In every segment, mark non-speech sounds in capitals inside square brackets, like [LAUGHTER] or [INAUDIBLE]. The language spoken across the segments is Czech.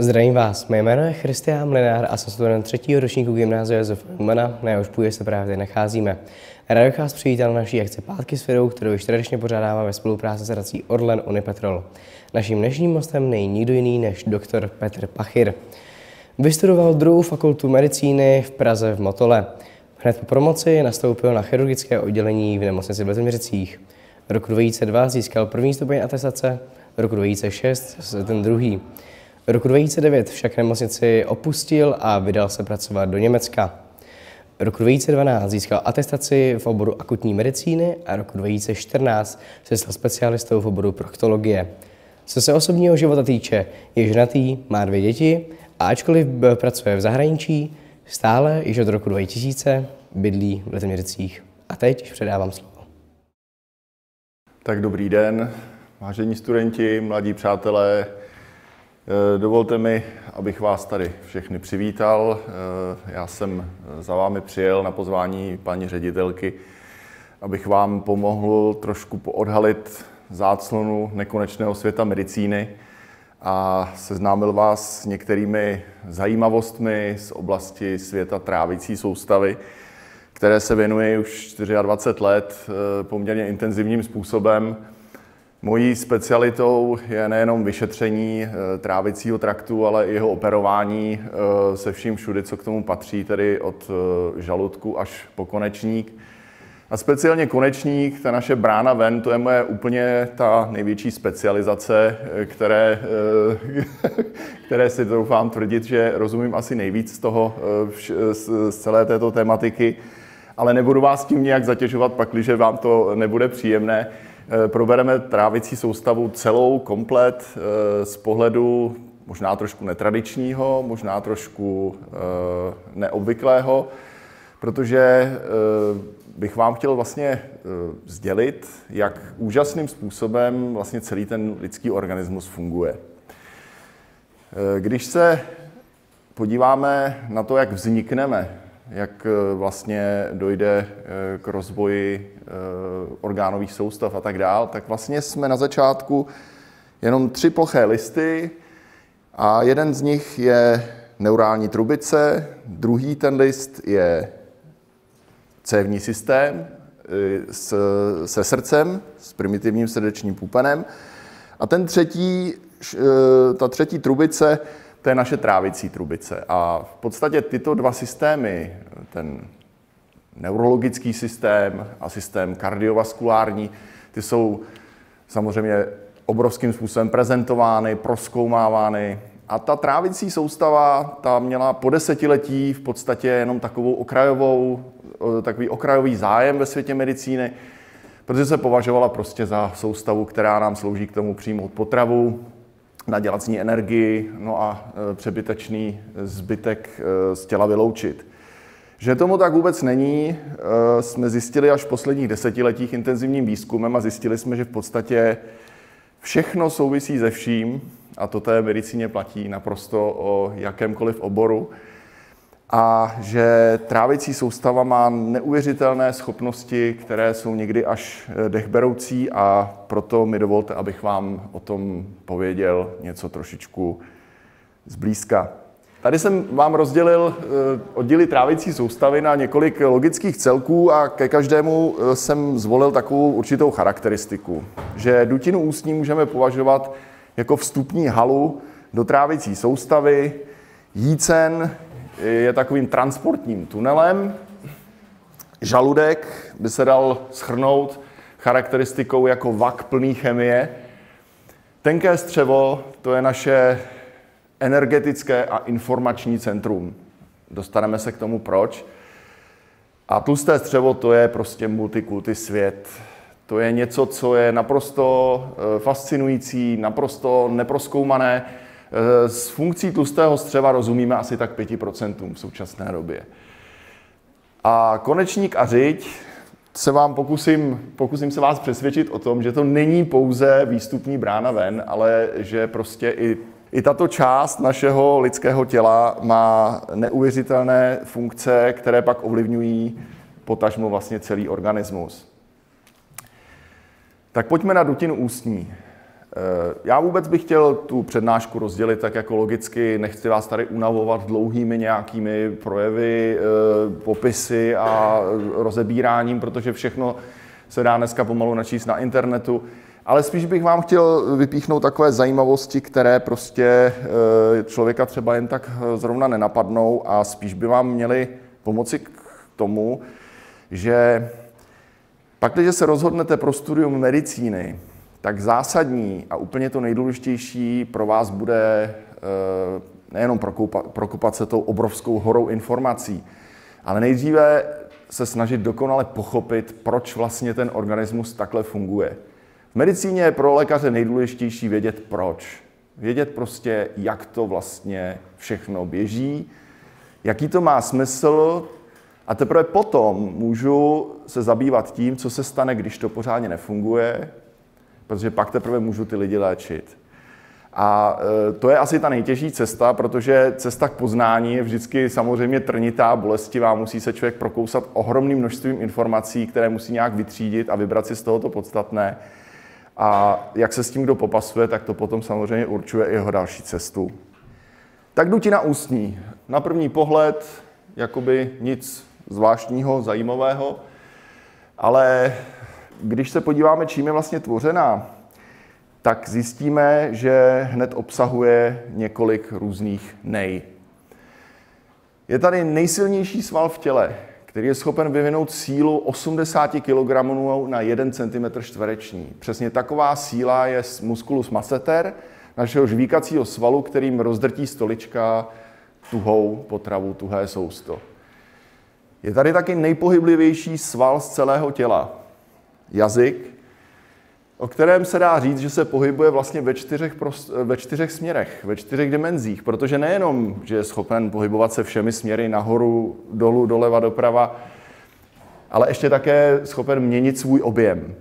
Zdravím vás, mé jméno je Christian Mlinár a jsem student třetího ročníku gymnázia Josefa Humana, na jehož půdě se právě nacházíme. Rád bych vás přivítal na naší akci Pátky s firou, kterou již tradičně pořádáme ve spolupráci s rací Orlen Unipetrol. Naším dnešním hostem není nikdo jiný než doktor Petr Pachir. Vystudoval druhou fakultu medicíny v Praze v Motole. Hned po promoci nastoupil na chirurgické oddělení v nemocnici v Letoměřicích. Roku 2002 získal první stupeň atestace, roku 2006 ten druhý. Roku 2009 však nemocnici opustil a vydal se pracovat do Německa. Roku 2012 získal atestaci v oboru akutní medicíny a roku 2014 se stal specialistou v oboru proktologie. Co se osobního života týče, je ženatý, má dvě děti a ačkoliv pracuje v zahraničí, stále již od roku 2000 bydlí v Letoměřicích. A teď předávám slovo. Tak dobrý den, vážení studenti, mladí přátelé. Eh, dovolte mi, abych vás tady všechny přivítal. Eh, já jsem za vámi přijel na pozvání paní ředitelky, abych vám pomohl trošku poodhalit záclonu nekonečného světa medicíny a seznámil vás s některými zajímavostmi z oblasti světa trávicí soustavy, které se věnuje už 24 let eh, poměrně intenzivním způsobem. Mojí specialitou je nejenom vyšetření eh, trávicího traktu, ale i jeho operování eh, se vším všudy, co k tomu patří, tedy od žaludku až po konečník. A speciálně konečník, ta naše brána ven, to je moje úplně ta největší specializace, které, [LAUGHS] které si doufám tvrdit, že rozumím asi nejvíc z toho, z celé této tematiky ale nebudu vás tím nějak zatěžovat, pakliže vám to nebude příjemné. Eh, probereme trávicí soustavu celou, komplet, eh, z pohledu možná trošku netradičního, možná trošku eh, neobvyklého, protože bych vám chtěl vlastně sdělit, jak úžasným způsobem vlastně celý ten lidský organismus funguje. Když se podíváme na to, jak vznikneme, jak eh, vlastně dojde eh, k rozvoji eh, orgánových soustav a tak dál, tak vlastně jsme na začátku jenom tři ploché listy a jeden z nich je neurální trubice, druhý ten list je cévní systém se srdcem, s primitivním srdečním půpenem a ten třetí, ta třetí trubice to je naše trávicí trubice. A v podstatě tyto dva systémy, ten neurologický systém a systém kardiovaskulární, ty jsou samozřejmě obrovským způsobem prezentovány, proskoumávány. A ta trávicí soustava, ta měla po desetiletí v podstatě jenom takovou okrajovou, takový okrajový zájem ve světě medicíny, protože se považovala prostě za soustavu, která nám slouží k tomu přijmout potravu, nadělat z ní energii, no a e, přebytečný zbytek e, z těla vyloučit. Že tomu tak vůbec není, e, jsme zjistili až v posledních desetiletích intenzivním výzkumem a zjistili jsme, že v podstatě všechno souvisí se vším, a to té medicíně platí naprosto o jakémkoliv oboru, a že trávicí soustava má neuvěřitelné schopnosti, které jsou někdy až eh, dechberoucí a proto mi dovolte, abych vám o tom pověděl něco trošičku zblízka. Tady jsem vám rozdělil eh, oddíly trávicí soustavy na několik logických celků a ke každému eh, jsem zvolil takovou určitou charakteristiku, že dutinu ústní můžeme považovat jako vstupní halu do trávicí soustavy, jícen je takovým transportním tunelem. Žaludek by se dal schrnout charakteristikou jako vak plný chemie. Tenké střevo, to je naše energetické a informační centrum. Dostaneme se k tomu proč. A tlusté střevo, to je prostě multikulty svět. To je něco, co je naprosto eh, fascinující, naprosto neproskoumané, s funkcí tlustého střeva rozumíme asi tak 5% v současné době. A konečník a řiď se vám pokusím, pokusím se vás přesvědčit o tom, že to není pouze výstupní brána ven, ale že prostě i, i tato část našeho lidského těla má neuvěřitelné funkce, které pak ovlivňují potažmo vlastně celý organismus. Tak pojďme na dutinu ústní. Já vůbec bych chtěl tu přednášku rozdělit tak jako logicky, nechci vás tady unavovat dlouhými nějakými projevy, popisy a rozebíráním, protože všechno se dá dneska pomalu načíst na internetu. Ale spíš bych vám chtěl vypíchnout takové zajímavosti, které prostě eh, člověka třeba jen tak eh, zrovna nenapadnou a spíš by vám měly pomoci k tomu, že pak, když se rozhodnete pro studium medicíny, tak zásadní a úplně to nejdůležitější pro vás bude eh, nejenom prokopat se tou obrovskou horou informací, ale nejdříve se snažit dokonale pochopit, proč vlastně ten organismus takhle funguje. V medicíně je pro lékaře nejdůležitější vědět proč. Vědět prostě, jak to vlastně všechno běží, jaký to má smysl a teprve potom můžu se zabývat tím, co se stane, když to pořádně nefunguje, protože pak teprve můžu ty lidi léčit. A e, to je asi ta nejtěžší cesta, protože cesta k poznání je vždycky samozřejmě trnitá, bolestivá, musí se člověk prokousat ohromným množstvím informací, které musí nějak vytřídit a vybrat si z toho to podstatné. A jak se s tím kdo popasuje, tak to potom samozřejmě určuje i jeho další cestu. Tak dutina ústní. Na první pohled jakoby nic zvláštního, zajímavého, ale když se podíváme, čím je vlastně tvořená, tak zjistíme, že hned obsahuje několik různých nej. Je tady nejsilnější sval v těle, který je schopen vyvinout sílu 80 kg na 1 cm čtvereční. Přesně taková síla je musculus masseter, našeho žvíkacího svalu, kterým rozdrtí stolička tuhou potravu, tuhé sousto. Je tady taky nejpohyblivější sval z celého těla. Jazyk, o kterém se dá říct, že se pohybuje vlastně ve čtyřech, prost, ve čtyřech směrech, ve čtyřech dimenzích, protože nejenom, že je schopen pohybovat se všemi směry nahoru, dolů, doleva, doprava, ale ještě také schopen měnit svůj objem.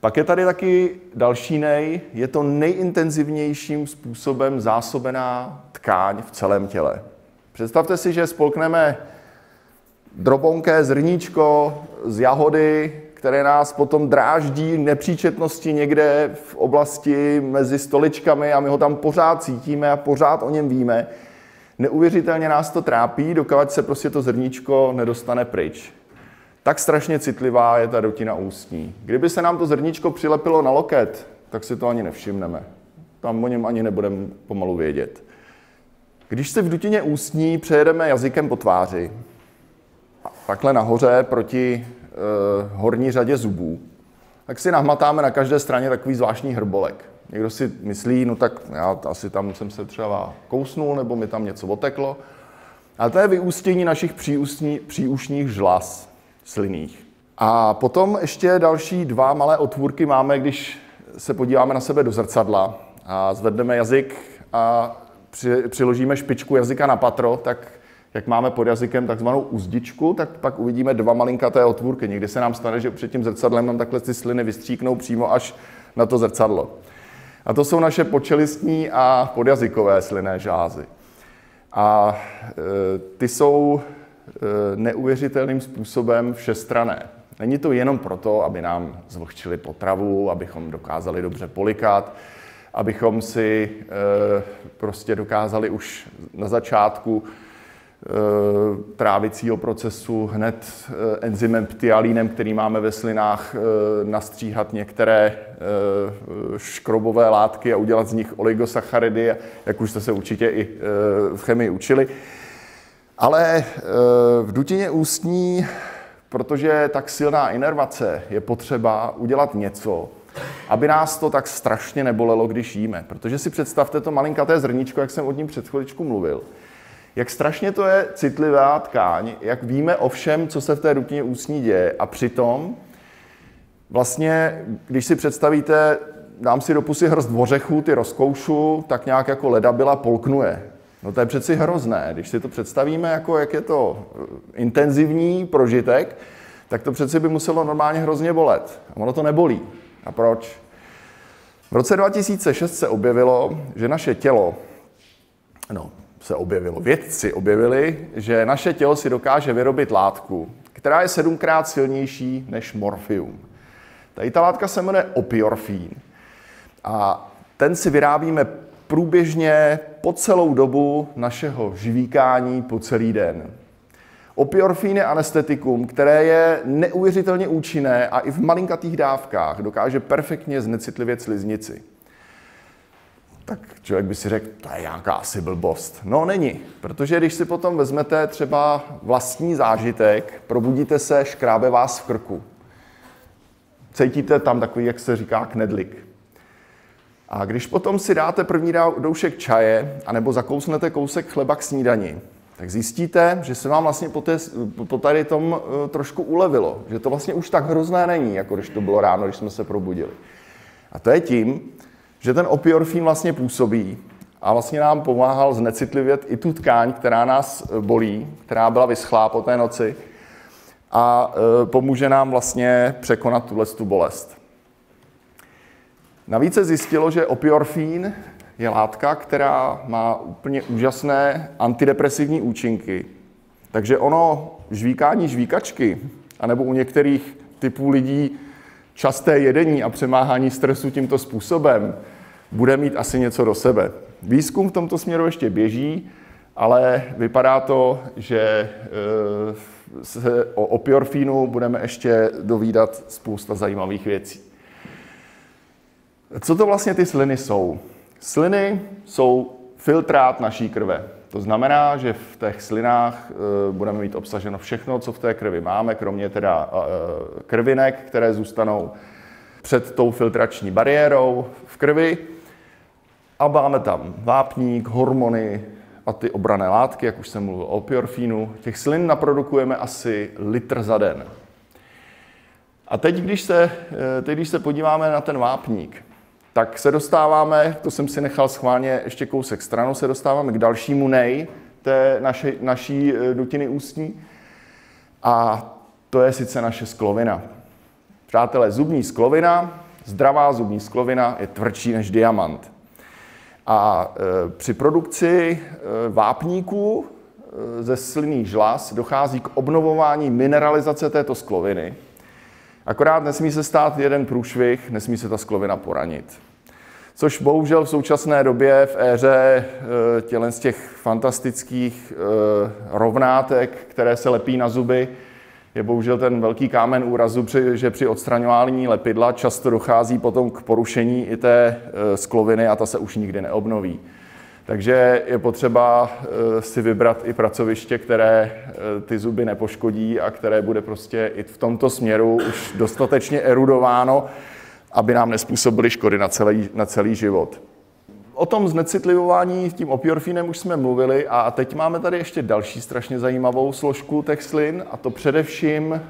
Pak je tady taky další nej, je to nejintenzivnějším způsobem zásobená tkáň v celém těle. Představte si, že spolkneme drobonké zrníčko z jahody které nás potom dráždí nepříčetnosti někde v oblasti mezi stoličkami a my ho tam pořád cítíme a pořád o něm víme. Neuvěřitelně nás to trápí, dokud se prostě to zrníčko nedostane pryč. Tak strašně citlivá je ta rutina ústní. Kdyby se nám to zrníčko přilepilo na loket, tak si to ani nevšimneme. Tam o něm ani nebudeme pomalu vědět. Když se v dutině ústní přejedeme jazykem po tváři, takhle nahoře proti Eh, horní řadě zubů, tak si nahmatáme na každé straně takový zvláštní hrbolek. Někdo si myslí, no tak já asi tam jsem se třeba kousnul, nebo mi tam něco oteklo. Ale to je vyústění našich příustní, příušních žlas slinných. A potom ještě další dva malé otvůrky máme, když se podíváme na sebe do zrcadla a zvedneme jazyk a při, přiložíme špičku jazyka na patro, tak jak máme pod jazykem takzvanou uzdičku, tak pak uvidíme dva malinkaté otvůrky. Někdy se nám stane, že před tím zrcadlem nám takhle ty sliny vystříknou přímo až na to zrcadlo. A to jsou naše počelistní a podjazykové slinné žázy. A e, ty jsou e, neuvěřitelným způsobem všestrané. Není to jenom proto, aby nám zvlhčili potravu, abychom dokázali dobře polikat, abychom si e, prostě dokázali už na začátku trávicího procesu hned eh, enzymem ptyalínem, který máme ve slinách, eh, nastříhat některé škrobové látky a udělat z nich oligosacharidy, jak už jste se určitě i v chemii učili. Ale v dutině ústní, protože tak silná inervace, je potřeba udělat něco, aby nás to tak strašně nebolelo, když jíme. Protože si představte to malinkaté zrníčko, jak jsem o ním před chviličku mluvil jak strašně to je citlivá tkáň, jak víme o všem, co se v té rutině ústní děje. A přitom vlastně, když si představíte, dám si do pusy hrst ořechů, ty rozkoušu, tak nějak jako leda byla polknuje. No to je přeci hrozné. Když si to představíme, jako jak je to eh, intenzivní prožitek, tak to přeci by muselo normálně hrozně bolet. A ono to nebolí. A proč? V roce 2006 se objevilo, že naše tělo, no, se objevilo. Vědci objevili, že naše tělo si dokáže vyrobit látku, která je sedmkrát silnější než morfium. Tady ta látka se jmenuje opiorfín. A ten si vyrábíme průběžně po celou dobu našeho živíkání po celý den. Opiorfín je anestetikum, které je neuvěřitelně účinné a i v malinkatých dávkách dokáže perfektně znecitlivět sliznici. Tak člověk by si řekl, to je nějaká asi blbost. No není, protože když si potom vezmete třeba vlastní zážitek, probudíte se, škrábe vás v krku. Cítíte tam takový, jak se říká, knedlik. A když potom si dáte první doušek čaje, anebo zakousnete kousek chleba k snídani, tak zjistíte, že se vám vlastně po, té, po tady tom eh, trošku ulevilo. Že to vlastně už tak hrozné není, jako když to bylo ráno, když jsme se probudili. A to je tím, že ten opiorfín vlastně působí a vlastně nám pomáhal znecitlivět i tu tkáň, která nás eh, bolí, která byla vyschlá po té noci a eh, pomůže nám vlastně překonat tuhle tu bolest. Navíc se zjistilo, že opiorfín je látka, která má úplně úžasné antidepresivní účinky. Takže ono žvíkání žvíkačky, anebo u některých typů lidí časté jedení a přemáhání stresu tímto způsobem, bude mít asi něco do sebe. Výzkum v tomto směru ještě běží, ale vypadá to, že eh, se o opiorfínu budeme ještě dovídat spousta zajímavých věcí. Co to vlastně ty sliny jsou? Sliny jsou filtrát naší krve. To znamená, že v těch slinách eh, budeme mít obsaženo všechno, co v té krvi máme, kromě teda eh, krvinek, které zůstanou před tou filtrační bariérou v krvi. A máme tam vápník, hormony a ty obrané látky, jak už jsem mluvil o opiorfínu. Těch slin naprodukujeme asi litr za den. A teď, když se, eh, teď, když se podíváme na ten vápník, tak se dostáváme, to jsem si nechal schválně ještě kousek stranu, se dostáváme k dalšímu nej té naše, naší eh, dutiny ústní. A to je sice naše sklovina. Přátelé, zubní sklovina, zdravá zubní sklovina je tvrdší než diamant. A e, při produkci e, vápníků e, ze slinných žlas dochází k obnovování mineralizace této skloviny. Akorát nesmí se stát jeden průšvih, nesmí se ta sklovina poranit. Což bohužel v současné době v éře tělen z těch fantastických rovnátek, které se lepí na zuby, je bohužel ten velký kámen úrazu, že při odstraňování lepidla často dochází potom k porušení i té e, skloviny a ta se už nikdy neobnoví. Takže je potřeba e, si vybrat i pracoviště, které e, ty zuby nepoškodí a které bude prostě i v tomto směru už dostatečně erudováno, aby nám nespůsobily škody na celý, na celý život. O tom znecitlivování tím opiorfínem už jsme mluvili a teď máme tady ještě další strašně zajímavou složku těch slin a to především e,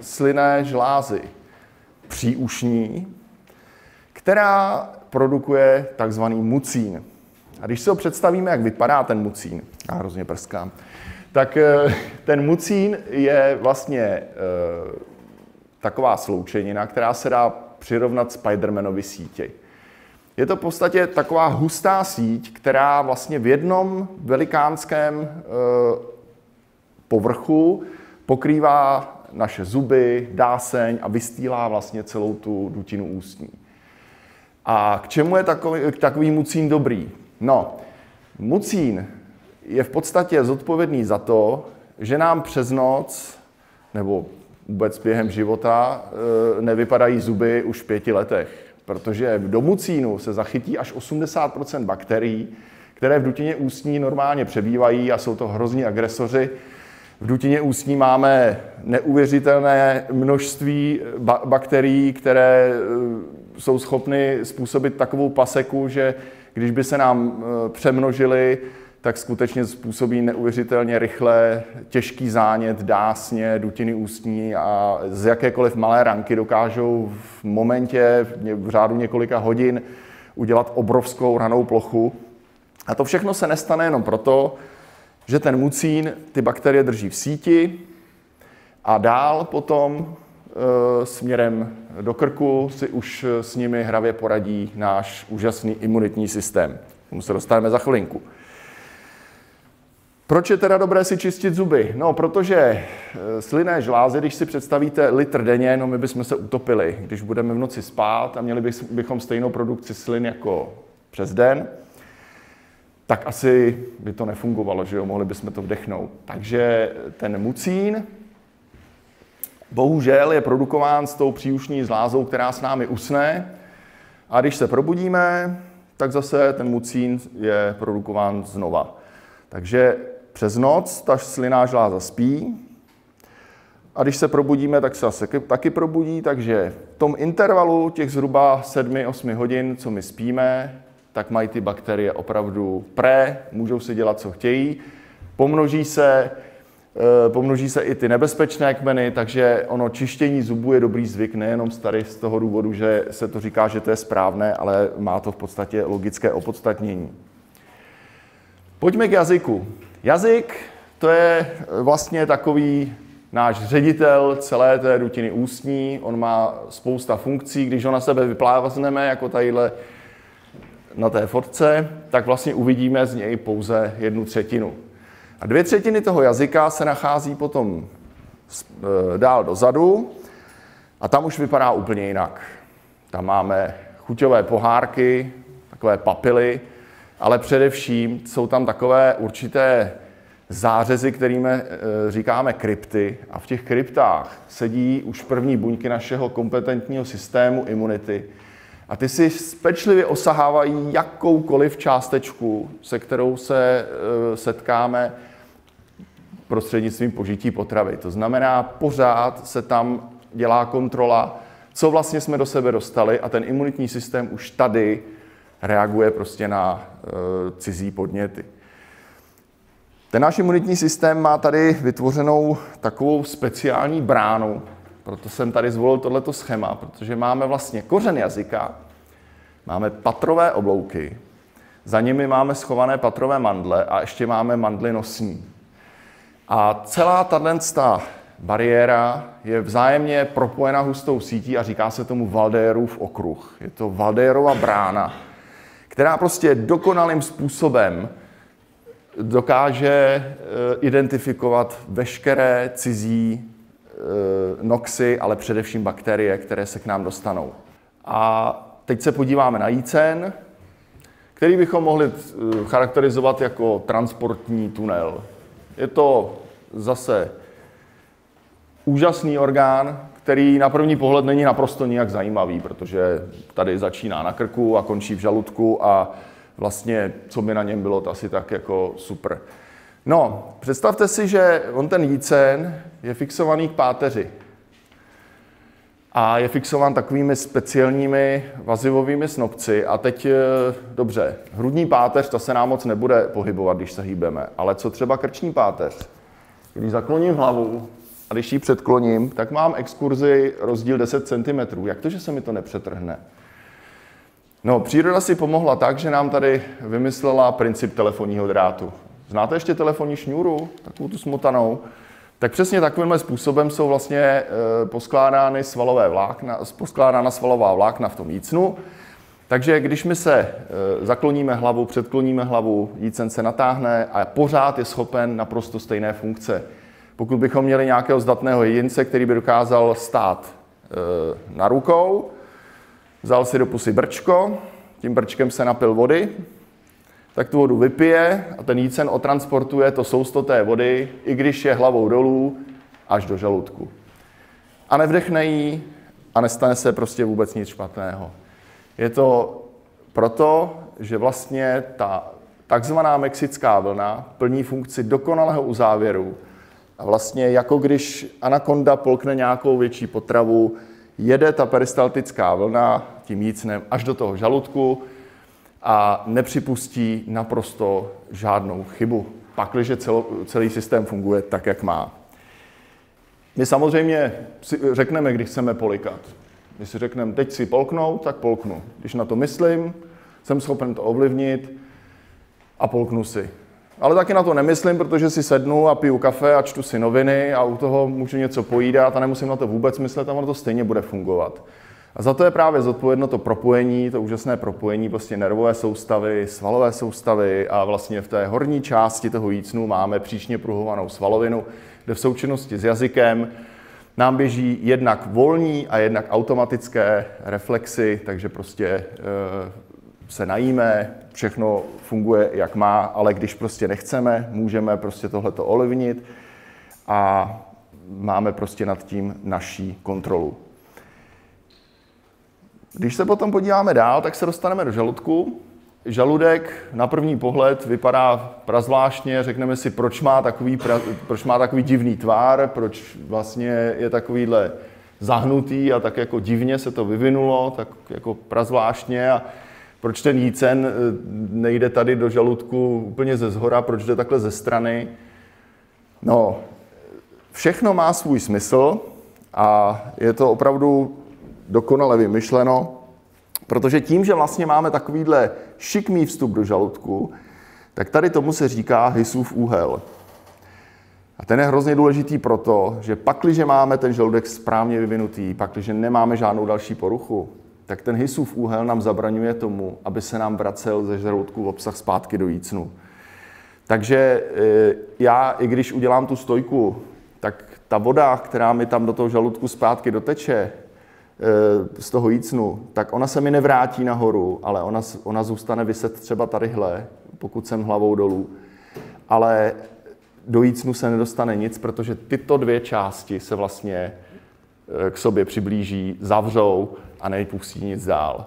slinné žlázy příušní, která produkuje takzvaný mucín. A když si ho představíme, jak vypadá ten mucín, já hrozně prskám, tak e, ten mucín je vlastně e, taková sloučenina, která se dá přirovnat Spidermanovi síti. Je to v podstatě taková hustá síť, která vlastně v jednom velikánském eh, povrchu pokrývá naše zuby, dáseň a vystýlá vlastně celou tu dutinu ústní. A k čemu je takový, takový mucín dobrý? No, mucín je v podstatě zodpovědný za to, že nám přes noc nebo vůbec během života eh, nevypadají zuby už v pěti letech protože v domucínu se zachytí až 80 bakterií, které v dutině ústní normálně přebývají a jsou to hrozní agresoři. V dutině ústní máme neuvěřitelné množství bakterií, které e, jsou schopny způsobit takovou paseku, že když by se nám e, přemnožili, tak skutečně způsobí neuvěřitelně rychle těžký zánět, dásně, dutiny ústní a z jakékoliv malé ranky dokážou v momentě, v řádu několika hodin, udělat obrovskou ranou plochu. A to všechno se nestane jenom proto, že ten mucín ty bakterie drží v síti a dál potom e, směrem do krku si už s nimi hravě poradí náš úžasný imunitní systém. K tomu se dostaneme za chvilinku. Proč je teda dobré si čistit zuby? No, protože eh, slinné žlázy, když si představíte litr denně, no my bychom se utopili, když budeme v noci spát a měli bychom stejnou produkci slin jako přes den, tak asi by to nefungovalo, že jo, mohli bychom to vdechnout. Takže ten mucín, bohužel je produkován s tou příušní zlázou, která s námi usne. A když se probudíme, tak zase ten mucín je produkován znova. Takže přes noc ta slinná žláza spí. A když se probudíme, tak se zase taky probudí, takže v tom intervalu těch zhruba 7-8 hodin, co my spíme, tak mají ty bakterie opravdu pre, můžou si dělat, co chtějí, pomnoží se, pomnoží se i ty nebezpečné kmeny, takže ono čištění zubů je dobrý zvyk, nejenom starý z toho důvodu, že se to říká, že to je správné, ale má to v podstatě logické opodstatnění. Pojďme k jazyku. Jazyk to je vlastně takový náš ředitel celé té rutiny ústní. On má spousta funkcí. Když ho na sebe vyplávazneme, jako tadyhle na té fotce, tak vlastně uvidíme z něj pouze jednu třetinu. A dvě třetiny toho jazyka se nachází potom e, dál dozadu a tam už vypadá úplně jinak. Tam máme chuťové pohárky, takové papily, ale především jsou tam takové určité zářezy, kterými e, říkáme krypty. A v těch kryptách sedí už první buňky našeho kompetentního systému imunity, a ty si pečlivě osahávají jakoukoliv částečku, se kterou se e, setkáme prostřednictvím požití potravy. To znamená, pořád se tam dělá kontrola, co vlastně jsme do sebe dostali a ten imunitní systém už tady reaguje prostě na e, cizí podněty. Ten náš imunitní systém má tady vytvořenou takovou speciální bránu, proto jsem tady zvolil tohleto schéma, protože máme vlastně kořen jazyka, máme patrové oblouky, za nimi máme schované patrové mandle a ještě máme mandly nosní. A celá tato bariéra je vzájemně propojena hustou sítí a říká se tomu Valdérův okruh. Je to Valdérova brána, která prostě dokonalým způsobem dokáže eh, identifikovat veškeré cizí Eh, noxy, ale především bakterie, které se k nám dostanou. A teď se podíváme na jícen, který bychom mohli eh, charakterizovat jako transportní tunel. Je to zase úžasný orgán, který na první pohled není naprosto nijak zajímavý, protože tady začíná na krku a končí v žaludku a vlastně, co by na něm bylo, to asi tak jako super. No, představte si, že on ten jícen je fixovaný k páteři. A je fixován takovými speciálními vazivovými snopci. A teď, eh, dobře, hrudní páteř, ta se nám moc nebude pohybovat, když se hýbeme. Ale co třeba krční páteř? Když zakloním hlavu a když ji předkloním, tak mám exkurzi rozdíl 10 cm. Jak to, že se mi to nepřetrhne? No, příroda si pomohla tak, že nám tady vymyslela princip telefonního drátu. Znáte ještě telefonní šňůru, takovou tu smotanou? Tak přesně takovýmhle způsobem jsou vlastně e, poskládány svalové vlákna, poskládána svalová vlákna v tom jícnu. Takže když my se e, zakloníme hlavu, předkloníme hlavu, jícen se natáhne a pořád je schopen naprosto stejné funkce. Pokud bychom měli nějakého zdatného jedince, který by dokázal stát e, na rukou, vzal si do pusy brčko, tím brčkem se napil vody, tak tu vodu vypije a ten jícen otransportuje to sousto té vody, i když je hlavou dolů, až do žaludku. A nevdechne jí a nestane se prostě vůbec nic špatného. Je to proto, že vlastně ta takzvaná mexická vlna plní funkci dokonalého uzávěru. A vlastně jako když anakonda polkne nějakou větší potravu, jede ta peristaltická vlna tím jícnem až do toho žaludku, a nepřipustí naprosto žádnou chybu, pakliže celý systém funguje tak, jak má. My samozřejmě si řekneme, když chceme polikat. Když si řekneme, teď si polknout, tak polknu. Když na to myslím, jsem schopen to ovlivnit a polknu si. Ale taky na to nemyslím, protože si sednu a piju kafe a čtu si noviny a u toho můžu něco pojídat a nemusím na to vůbec myslet a ono to stejně bude fungovat. A za to je právě zodpovědno to propojení, to úžasné propojení prostě nervové soustavy, svalové soustavy a vlastně v té horní části toho jícnu máme příčně pruhovanou svalovinu, kde v součinnosti s jazykem nám běží jednak volní a jednak automatické reflexy, takže prostě e, se najíme, všechno funguje jak má, ale když prostě nechceme, můžeme prostě tohleto olivnit a máme prostě nad tím naší kontrolu. Když se potom podíváme dál, tak se dostaneme do žaludku. Žaludek na první pohled vypadá prazvláštně, řekneme si, proč má takový, proč má takový divný tvár, proč vlastně je takovýhle zahnutý a tak jako divně se to vyvinulo, tak jako prazvláštně a proč ten jícen eh, nejde tady do žaludku úplně ze zhora, proč jde takhle ze strany. No, všechno má svůj smysl a je to opravdu dokonale vymyšleno, protože tím, že vlastně máme takovýhle šikmý vstup do žaludku, tak tady tomu se říká Hysův úhel. A ten je hrozně důležitý proto, že pakliže máme ten žaludek správně vyvinutý, pakliže nemáme žádnou další poruchu, tak ten Hysův úhel nám zabraňuje tomu, aby se nám vracel ze žaludku v obsah zpátky do jícnu. Takže e, já, i když udělám tu stojku, tak ta voda, která mi tam do toho žaludku zpátky doteče, z toho jícnu, tak ona se mi nevrátí nahoru, ale ona, ona zůstane vyset třeba tadyhle, pokud jsem hlavou dolů. Ale do jícnu se nedostane nic, protože tyto dvě části se vlastně eh, k sobě přiblíží, zavřou a nejpustí nic dál.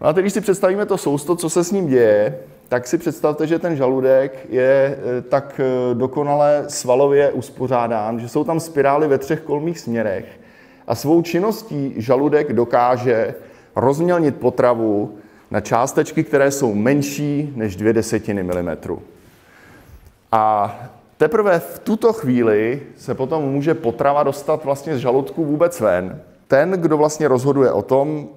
No a teď, když si představíme to sousto, co se s ním děje, tak si představte, že ten žaludek je eh, tak eh, dokonale svalově uspořádán, že jsou tam spirály ve třech kolmých směrech a svou činností žaludek dokáže rozmělnit potravu na částečky, které jsou menší než dvě desetiny milimetru. A teprve v tuto chvíli se potom může potrava dostat vlastně z žaludku vůbec ven. Ten, kdo vlastně rozhoduje o tom,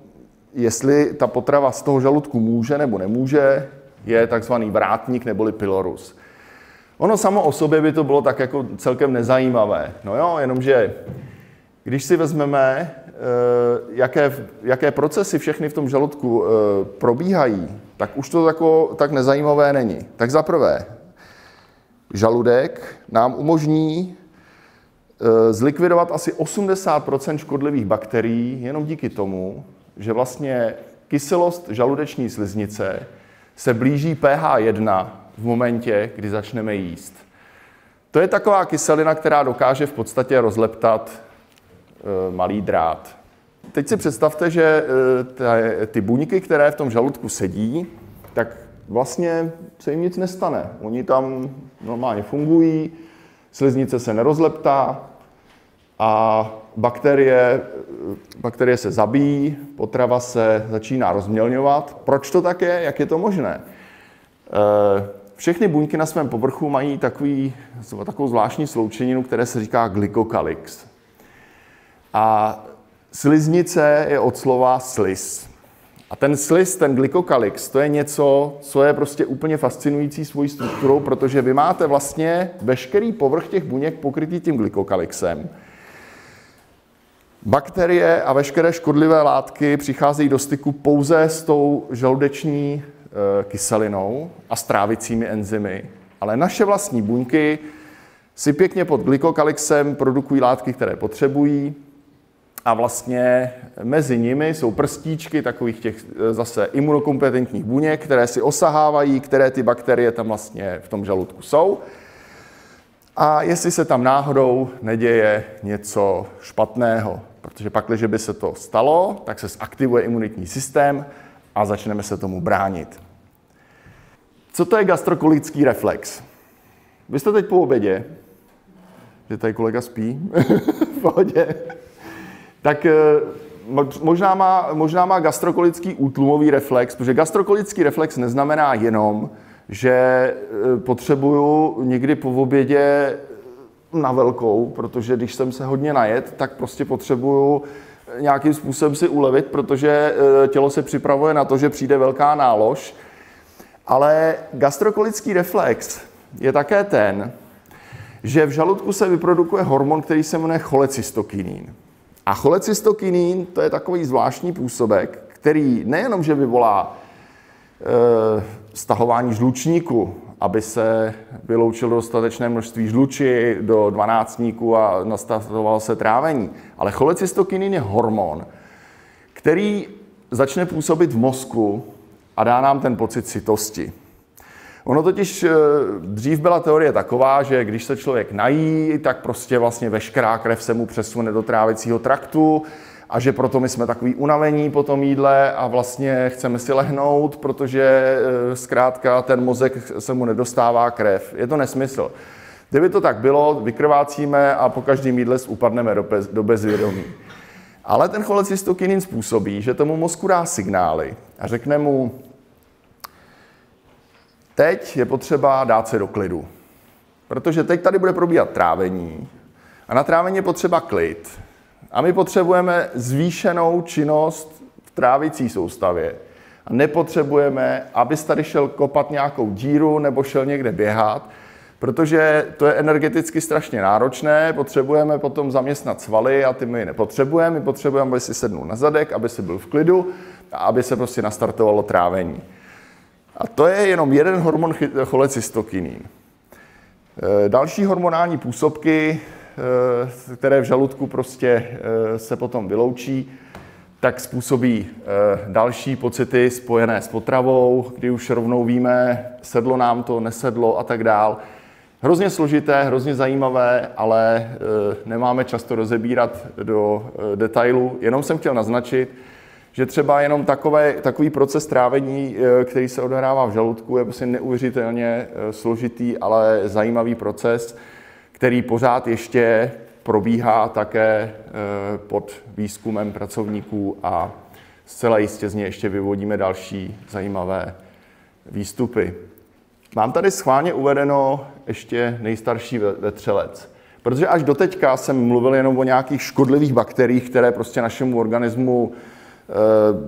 jestli ta potrava z toho žaludku může nebo nemůže, je takzvaný vrátník neboli pylorus. Ono samo o sobě by to bylo tak jako celkem nezajímavé. No jo, jenomže když si vezmeme, eh, jaké, jaké procesy všechny v tom žaludku eh, probíhají, tak už to tako, tak nezajímavé není. Tak za prvé, žaludek nám umožní eh, zlikvidovat asi 80% škodlivých bakterií jenom díky tomu, že vlastně kyselost žaludeční sliznice se blíží pH 1 v momentě, kdy začneme jíst. To je taková kyselina, která dokáže v podstatě rozleptat malý drát. Teď si představte, že eh, ty buňky, které v tom žaludku sedí, tak vlastně se jim nic nestane. Oni tam normálně fungují, sliznice se nerozleptá a bakterie, eh, bakterie se zabíjí, potrava se začíná rozmělňovat. Proč to tak je? Jak je to možné? Všechny buňky na svém povrchu mají takový, takovou zvláštní sloučeninu, které se říká glykokalix. A sliznice je od slova sliz. A ten sliz, ten glykokalix, to je něco, co je prostě úplně fascinující svojí strukturou, protože vy máte vlastně veškerý povrch těch buněk pokrytý tím glykokalixem. Bakterie a veškeré škodlivé látky přicházejí do styku pouze s tou žaludeční e, kyselinou a strávicími enzymy. Ale naše vlastní buňky si pěkně pod glykokalixem produkují látky, které potřebují, a vlastně mezi nimi jsou prstíčky takových těch e, zase imunokompetentních buněk, které si osahávají, které ty bakterie tam vlastně v tom žaludku jsou. A jestli se tam náhodou neděje něco špatného, protože pak, když by se to stalo, tak se zaktivuje imunitní systém a začneme se tomu bránit. Co to je gastrokolický reflex? Vy jste teď po obědě, že tady kolega spí, [LAUGHS] v pohodě tak eh, možná má, možná má gastrokolický útlumový reflex, protože gastrokolický reflex neznamená jenom, že eh, potřebuju někdy po obědě na velkou, protože když jsem se hodně najet, tak prostě potřebuju nějakým způsobem si ulevit, protože eh, tělo se připravuje na to, že přijde velká nálož. Ale gastrokolický reflex je také ten, že v žaludku se vyprodukuje hormon, který se jmenuje cholecystokinin. A cholecystokinin to je takový zvláštní působek, který nejenom, že vyvolá e, stahování žlučníku, aby se vyloučilo dostatečné množství žluči do dvanáctníku a nastavovalo se trávení. Ale cholecystokinin je hormon, který začne působit v mozku a dá nám ten pocit citosti. Ono totiž eh, dřív byla teorie taková, že když se člověk nají, tak prostě vlastně veškerá krev se mu přesune do trávicího traktu a že proto my jsme takový unavení po tom jídle a vlastně chceme si lehnout, protože eh, zkrátka ten mozek se mu nedostává krev. Je to nesmysl. Kdyby to tak bylo, vykrvácíme a po každém jídle upadneme do, bez, do bezvědomí. Ale ten cholecystokinin způsobí, že tomu mozku dá signály a řekne mu, teď je potřeba dát se do klidu. Protože teď tady bude probíhat trávení a na trávení je potřeba klid. A my potřebujeme zvýšenou činnost v trávicí soustavě. A nepotřebujeme, abys tady šel kopat nějakou díru nebo šel někde běhat, protože to je energeticky strašně náročné, potřebujeme potom zaměstnat svaly a ty my nepotřebujeme, my potřebujeme, aby si sednul na zadek, aby si byl v klidu a aby se prostě nastartovalo trávení. A to je jenom jeden hormon cholecystokinin. E, další hormonální působky, e, které v žaludku prostě e, se potom vyloučí, tak způsobí další pocity spojené s potravou, kdy už rovnou víme, sedlo nám to, nesedlo a tak dál. Hrozně složité, hrozně zajímavé, ale nemáme často rozebírat do detailu. Jenom jsem chtěl naznačit, že třeba jenom takové, takový proces trávení, eh, který se odehrává v žaludku, je prostě neuvěřitelně eh, složitý, ale zajímavý proces, který pořád ještě probíhá také eh, pod výzkumem pracovníků a zcela jistě z něj ještě vyvodíme další zajímavé výstupy. Mám tady schválně uvedeno ještě nejstarší vetřelec. Protože až doteďka jsem mluvil jenom o nějakých škodlivých bakteriích, které prostě našemu organismu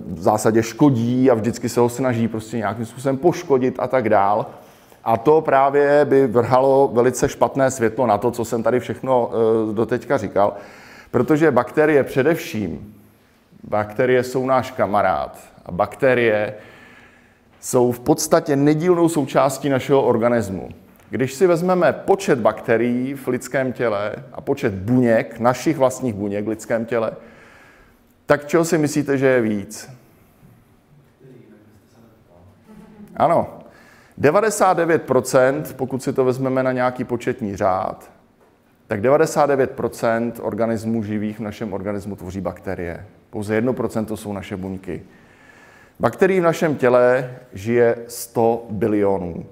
v zásadě škodí a vždycky se ho snaží prostě nějakým způsobem poškodit a tak dál. A to právě by vrhalo velice špatné světlo na to, co jsem tady všechno eh, doteďka říkal, protože bakterie především, bakterie jsou náš kamarád a bakterie jsou v podstatě nedílnou součástí našeho organismu. Když si vezmeme počet bakterií v lidském těle a počet buněk, našich vlastních buněk v lidském těle, tak čeho si myslíte, že je víc? Ano. 99%, pokud si to vezmeme na nějaký početní řád, tak 99% organismů živých v našem organismu tvoří bakterie. Pouze 1% jsou naše buňky. Bakterií v našem těle žije 100 bilionů.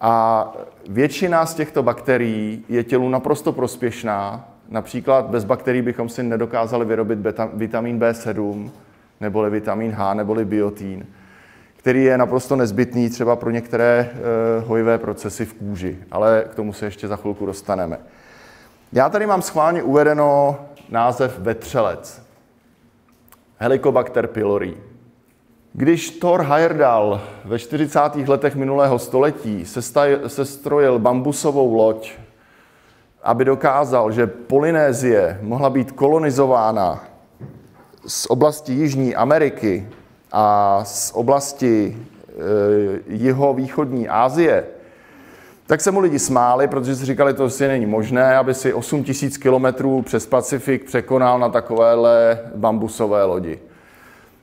A většina z těchto bakterií je tělu naprosto prospěšná, Například bez bakterií bychom si nedokázali vyrobit beta, vitamin B7, neboli vitamin H, neboli biotín, který je naprosto nezbytný třeba pro některé e, hojivé procesy v kůži, ale k tomu se ještě za chvilku dostaneme. Já tady mám schválně uvedeno název vetřelec. Helicobacter pylori. Když Thor Heyerdahl ve 40. letech minulého století sestrojil bambusovou loď aby dokázal, že Polynézie mohla být kolonizována z oblasti Jižní Ameriky a z oblasti e, jihovýchodní Asie, tak se mu lidi smáli, protože si říkali, to prostě není možné, aby si 8 tisíc kilometrů přes Pacifik překonal na takovéhle bambusové lodi.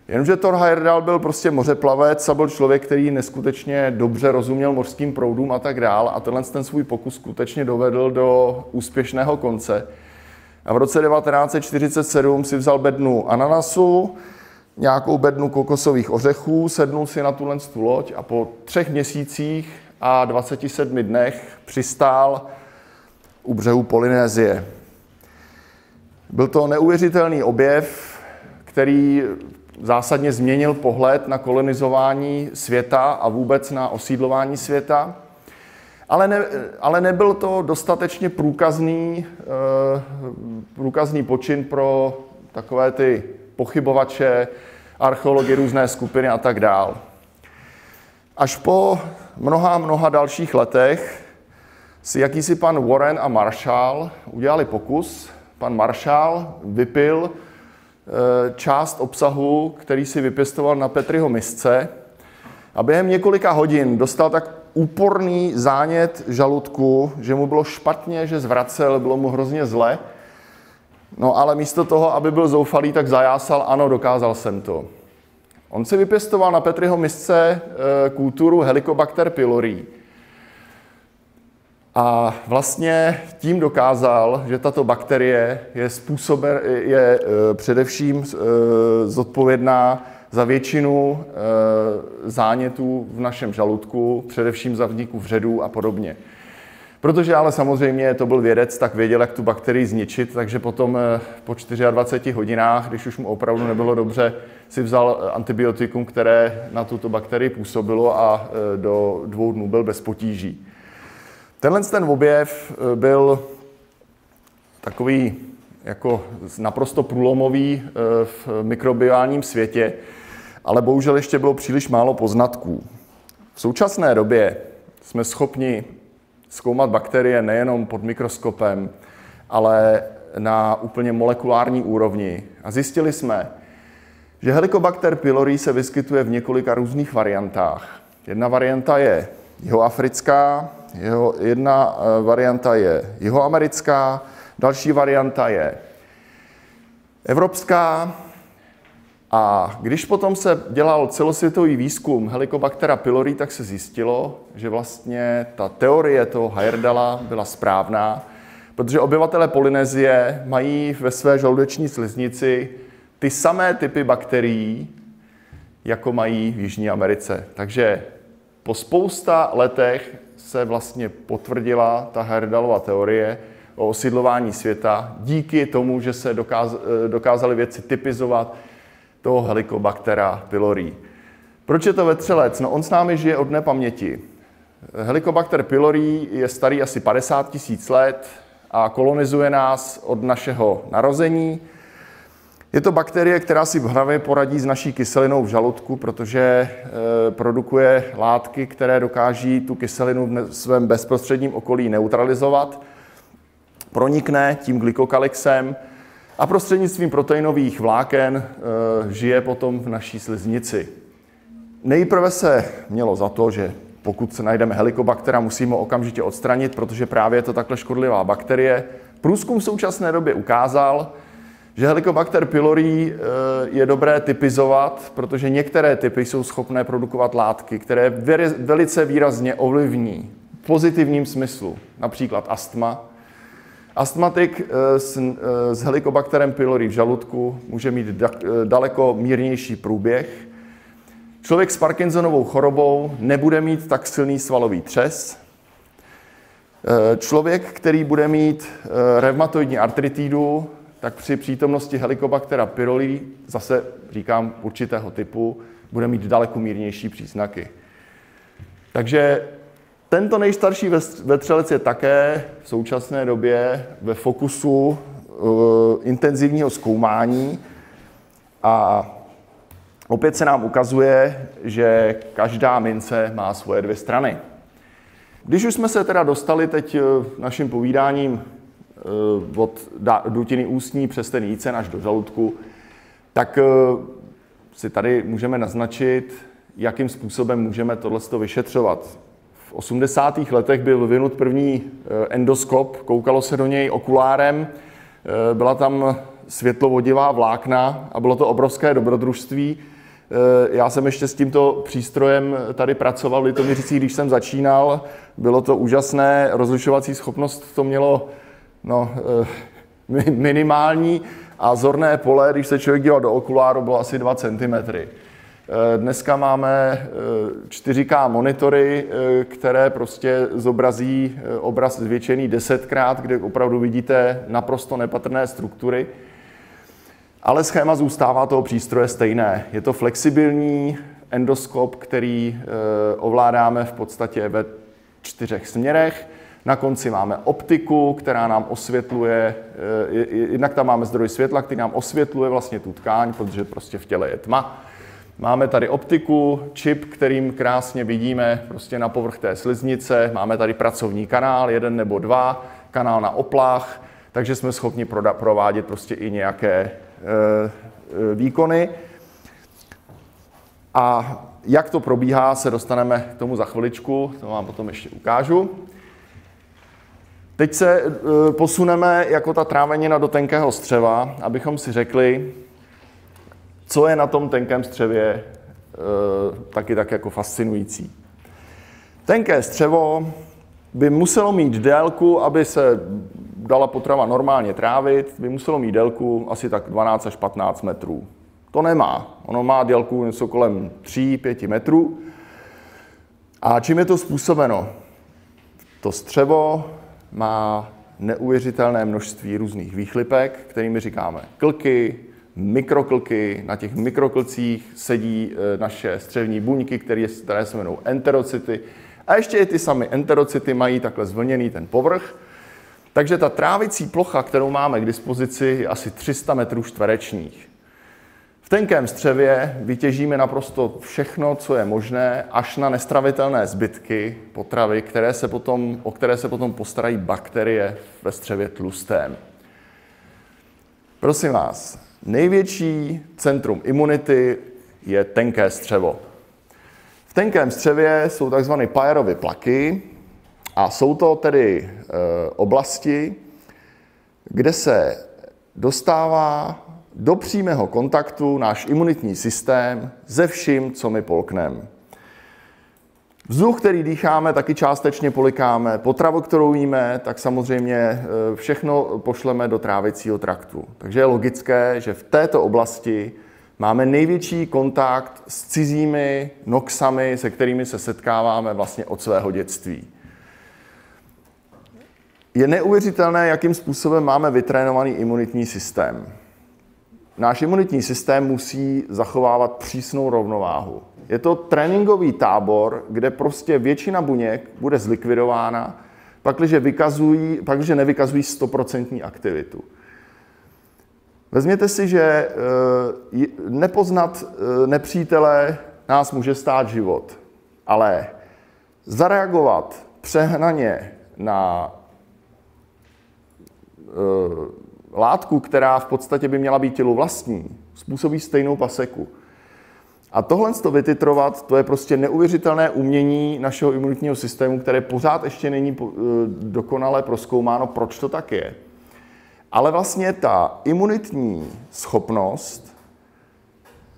Jenomže Thor Heyerdahl byl prostě mořeplavec a byl člověk, který neskutečně dobře rozuměl mořským proudům a tak dál a tenhle ten svůj pokus skutečně dovedl do úspěšného konce. A v roce 1947 si vzal bednu ananasu, nějakou bednu kokosových ořechů, sednul si na tuhle loď a po třech měsících a 27 dnech přistál u břehu Polynézie. Byl to neuvěřitelný objev, který zásadně změnil pohled na kolonizování světa a vůbec na osídlování světa. Ale, ne, ale nebyl to dostatečně průkazný, eh, průkazný počin pro takové ty pochybovače, archeology, různé skupiny a tak dál. Až po mnoha, mnoha dalších letech si jakýsi pan Warren a Marshall udělali pokus pan Maršál vypil část obsahu, který si vypěstoval na Petriho misce a během několika hodin dostal tak úporný zánět žaludku, že mu bylo špatně, že zvracel, bylo mu hrozně zle. No ale místo toho, aby byl zoufalý, tak zajásal, ano, dokázal jsem to. On si vypěstoval na Petriho misce eh, kulturu Helicobacter pylori. A vlastně tím dokázal, že tato bakterie je, způsoben, je eh, především eh, zodpovědná za většinu zánětů v našem žaludku, především za vzniku vředů a podobně. Protože ale samozřejmě to byl vědec, tak věděl, jak tu bakterii zničit, takže potom po 24 hodinách, když už mu opravdu nebylo dobře, si vzal antibiotikum, které na tuto bakterii působilo a do dvou dnů byl bez potíží. Tenhle ten objev eh, byl takový jako naprosto průlomový v mikrobiálním světě, ale bohužel ještě bylo příliš málo poznatků. V současné době jsme schopni zkoumat bakterie nejenom pod mikroskopem, ale na úplně molekulární úrovni. A zjistili jsme, že Helicobacter pylori se vyskytuje v několika různých variantách. Jedna varianta je jihoafrická, jeho, jedna eh, varianta je jihoamerická, další varianta je evropská. A když potom se dělal celosvětový výzkum Helicobactera pylori, tak se zjistilo, že vlastně ta teorie toho Heyerdala byla správná, protože obyvatele Polynézie mají ve své žaludeční sliznici ty samé typy bakterií, jako mají v Jižní Americe. Takže po spousta letech se vlastně potvrdila ta Herdalova teorie o osidlování světa díky tomu, že se dokáz, dokázali věci typizovat toho Helicobactera pylori. Proč je to vetřelec? No on s námi žije od nepaměti. Helicobacter pylori je starý asi 50 tisíc let a kolonizuje nás od našeho narození. Je to bakterie, která si v hlavě poradí s naší kyselinou v žaludku, protože e, produkuje látky, které dokáží tu kyselinu v svém bezprostředním okolí neutralizovat. Pronikne tím glykokalixem a prostřednictvím proteinových vláken e, žije potom v naší sliznici. Nejprve se mělo za to, že pokud se najdeme helikobaktera, musíme ho okamžitě odstranit, protože právě je to takhle škodlivá bakterie. Průzkum v současné době ukázal, že Helicobacter pylori eh, je dobré typizovat, protože některé typy jsou schopné produkovat látky, které velice výrazně ovlivní v pozitivním smyslu, například astma. Astmatik eh, s, eh, s Helicobacterem pylori v žaludku může mít daleko mírnější průběh. Člověk s Parkinsonovou chorobou nebude mít tak silný svalový třes. Člověk, který bude mít reumatoidní artritidu, tak při přítomnosti Helicobactera pylori, zase říkám určitého typu, bude mít daleko mírnější příznaky. Takže tento nejstarší vetřelec je také v současné době ve fokusu uh, intenzivního zkoumání a opět se nám ukazuje, že každá mince má svoje dvě strany. Když už jsme se teda dostali teď uh, naším povídáním Eh, od dutiny ústní přes ten jícen až do žaludku, tak eh, si tady můžeme naznačit, jakým způsobem můžeme tohle vyšetřovat. V 80. letech byl vyvinut první eh, endoskop, koukalo se do něj okulárem, byla tam světlovodivá vlákna a bylo to obrovské dobrodružství. Já jsem ještě s tímto přístrojem tady pracoval v Litoměřicích, když jsem začínal. Bylo to úžasné, rozlišovací schopnost to mělo no, eh, minimální a zorné pole, když se člověk díval do okuláru, bylo asi 2 cm. Eh, dneska máme 4K eh, monitory, které prostě zobrazí obraz zvětšený desetkrát, kde opravdu vidíte naprosto nepatrné struktury. Ale schéma zůstává toho přístroje stejné. Je to flexibilní endoskop, který ovládáme v podstatě ve čtyřech směrech. Na konci máme optiku, která nám osvětluje, eh, jednak tam máme zdroj světla, který nám osvětluje vlastně tu tkáň, protože prostě v těle je tma. Máme tady optiku, čip, kterým krásně vidíme prostě na povrch té sliznice. Máme tady pracovní kanál, jeden nebo dva, kanál na oplach. takže jsme schopni provádět prostě i nějaké výkony. A jak to probíhá, se dostaneme k tomu za chviličku, to vám potom ještě ukážu. Teď se posuneme jako ta trávenina do tenkého střeva, abychom si řekli, co je na tom tenkém střevě taky tak jako fascinující. Tenké střevo by muselo mít délku, aby se dala potrava normálně trávit, by muselo mít délku asi tak 12 až 15 metrů. To nemá. Ono má délku něco kolem 3-5 metrů. A čím je to způsobeno? To střevo má neuvěřitelné množství různých výchlipek, kterými říkáme klky, mikroklky. Na těch mikroklcích sedí e, naše střevní buňky, které, se jmenují enterocity. A ještě i ty samy enterocity mají takhle zvlněný ten povrch. Takže ta trávicí plocha, kterou máme k dispozici, je asi 300 metrů čtverečních. V tenkém střevě vytěžíme naprosto všechno, co je možné, až na nestravitelné zbytky potravy, které se potom, o které se potom postarají bakterie ve střevě tlustém. Prosím vás, největší centrum imunity je tenké střevo. V tenkém střevě jsou tzv. Pajerovy plaky a jsou to tedy e, oblasti, kde se dostává do přímého kontaktu náš imunitní systém se vším, co my polkneme. Vzduch, který dýcháme, taky částečně polikáme. Potravu, kterou jíme, tak samozřejmě e, všechno pošleme do trávicího traktu. Takže je logické, že v této oblasti máme největší kontakt s cizími noxami, se kterými se setkáváme vlastně od svého dětství. Je neuvěřitelné, jakým způsobem máme vytrénovaný imunitní systém. Náš imunitní systém musí zachovávat přísnou rovnováhu. Je to tréninkový tábor, kde prostě většina buněk bude zlikvidována, pakliže, vykazují, pakliže nevykazují 100% aktivitu. Vezměte si, že eh, nepoznat eh, nepřítele nás může stát život, ale zareagovat přehnaně na eh, látku, která v podstatě by měla být tělu vlastní, způsobí stejnou paseku. A tohle to vytitrovat, to je prostě neuvěřitelné umění našeho imunitního systému, které pořád ještě není dokonale proskoumáno, proč to tak je. Ale vlastně ta imunitní schopnost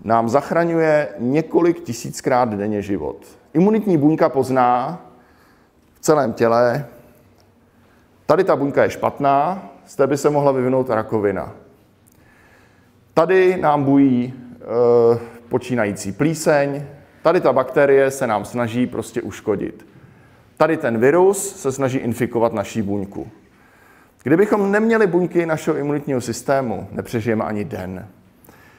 nám zachraňuje několik tisíckrát denně život. Imunitní buňka pozná v celém těle, tady ta buňka je špatná, z té by se mohla vyvinout rakovina. Tady nám bují e, počínající plíseň, tady ta bakterie se nám snaží prostě uškodit. Tady ten virus se snaží infikovat naší buňku. Kdybychom neměli buňky našeho imunitního systému, nepřežijeme ani den.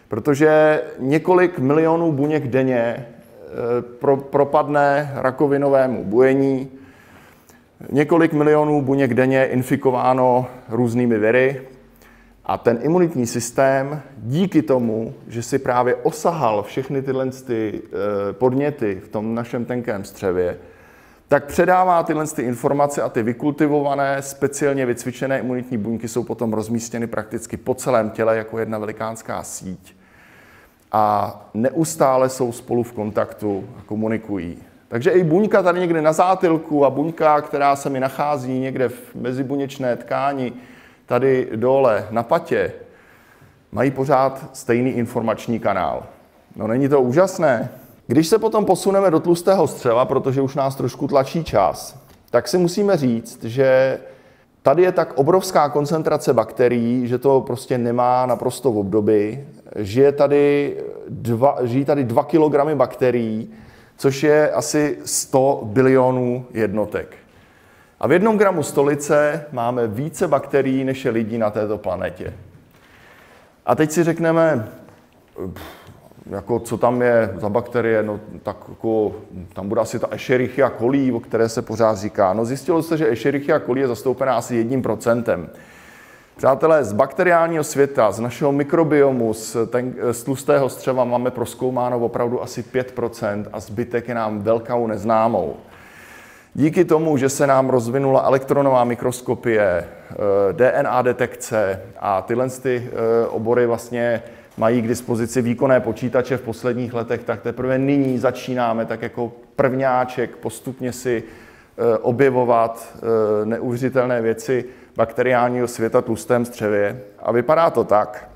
Protože několik milionů buněk denně e, pro, propadne rakovinovému bujení, několik milionů buněk denně infikováno různými viry a ten imunitní systém díky tomu, že si právě osahal všechny tyhle ty e, podněty v tom našem tenkém střevě, tak předává tyhle ty informace a ty vykultivované, speciálně vycvičené imunitní buňky jsou potom rozmístěny prakticky po celém těle jako jedna velikánská síť. A neustále jsou spolu v kontaktu a komunikují. Takže i buňka tady někde na zátilku a buňka, která se mi nachází někde v mezibuněčné tkáni, tady dole na patě, mají pořád stejný informační kanál. No není to úžasné? Když se potom posuneme do tlustého střeva, protože už nás trošku tlačí čas, tak si musíme říct, že tady je tak obrovská koncentrace bakterií, že to prostě nemá naprosto v období. Žije tady dva, žijí tady 2 kg bakterií, což je asi 100 bilionů jednotek. A v jednom gramu stolice máme více bakterií, než je lidí na této planetě. A teď si řekneme, jako co tam je za bakterie, no tak jako, tam bude asi ta Escherichia coli, o které se pořád říká. No zjistilo se, že Escherichia coli je zastoupená asi jedním procentem. Přátelé, z bakteriálního světa, z našeho mikrobiomu, z, ten, z tlustého střeva máme proskoumáno opravdu asi 5% a zbytek je nám velkou neznámou. Díky tomu, že se nám rozvinula elektronová mikroskopie, eh, DNA detekce a tyhle ty eh, obory vlastně mají k dispozici výkonné počítače v posledních letech, tak teprve nyní začínáme tak jako prvňáček postupně si eh, objevovat neuvěřitelné věci bakteriálního světa tlustém střevě. A vypadá to tak,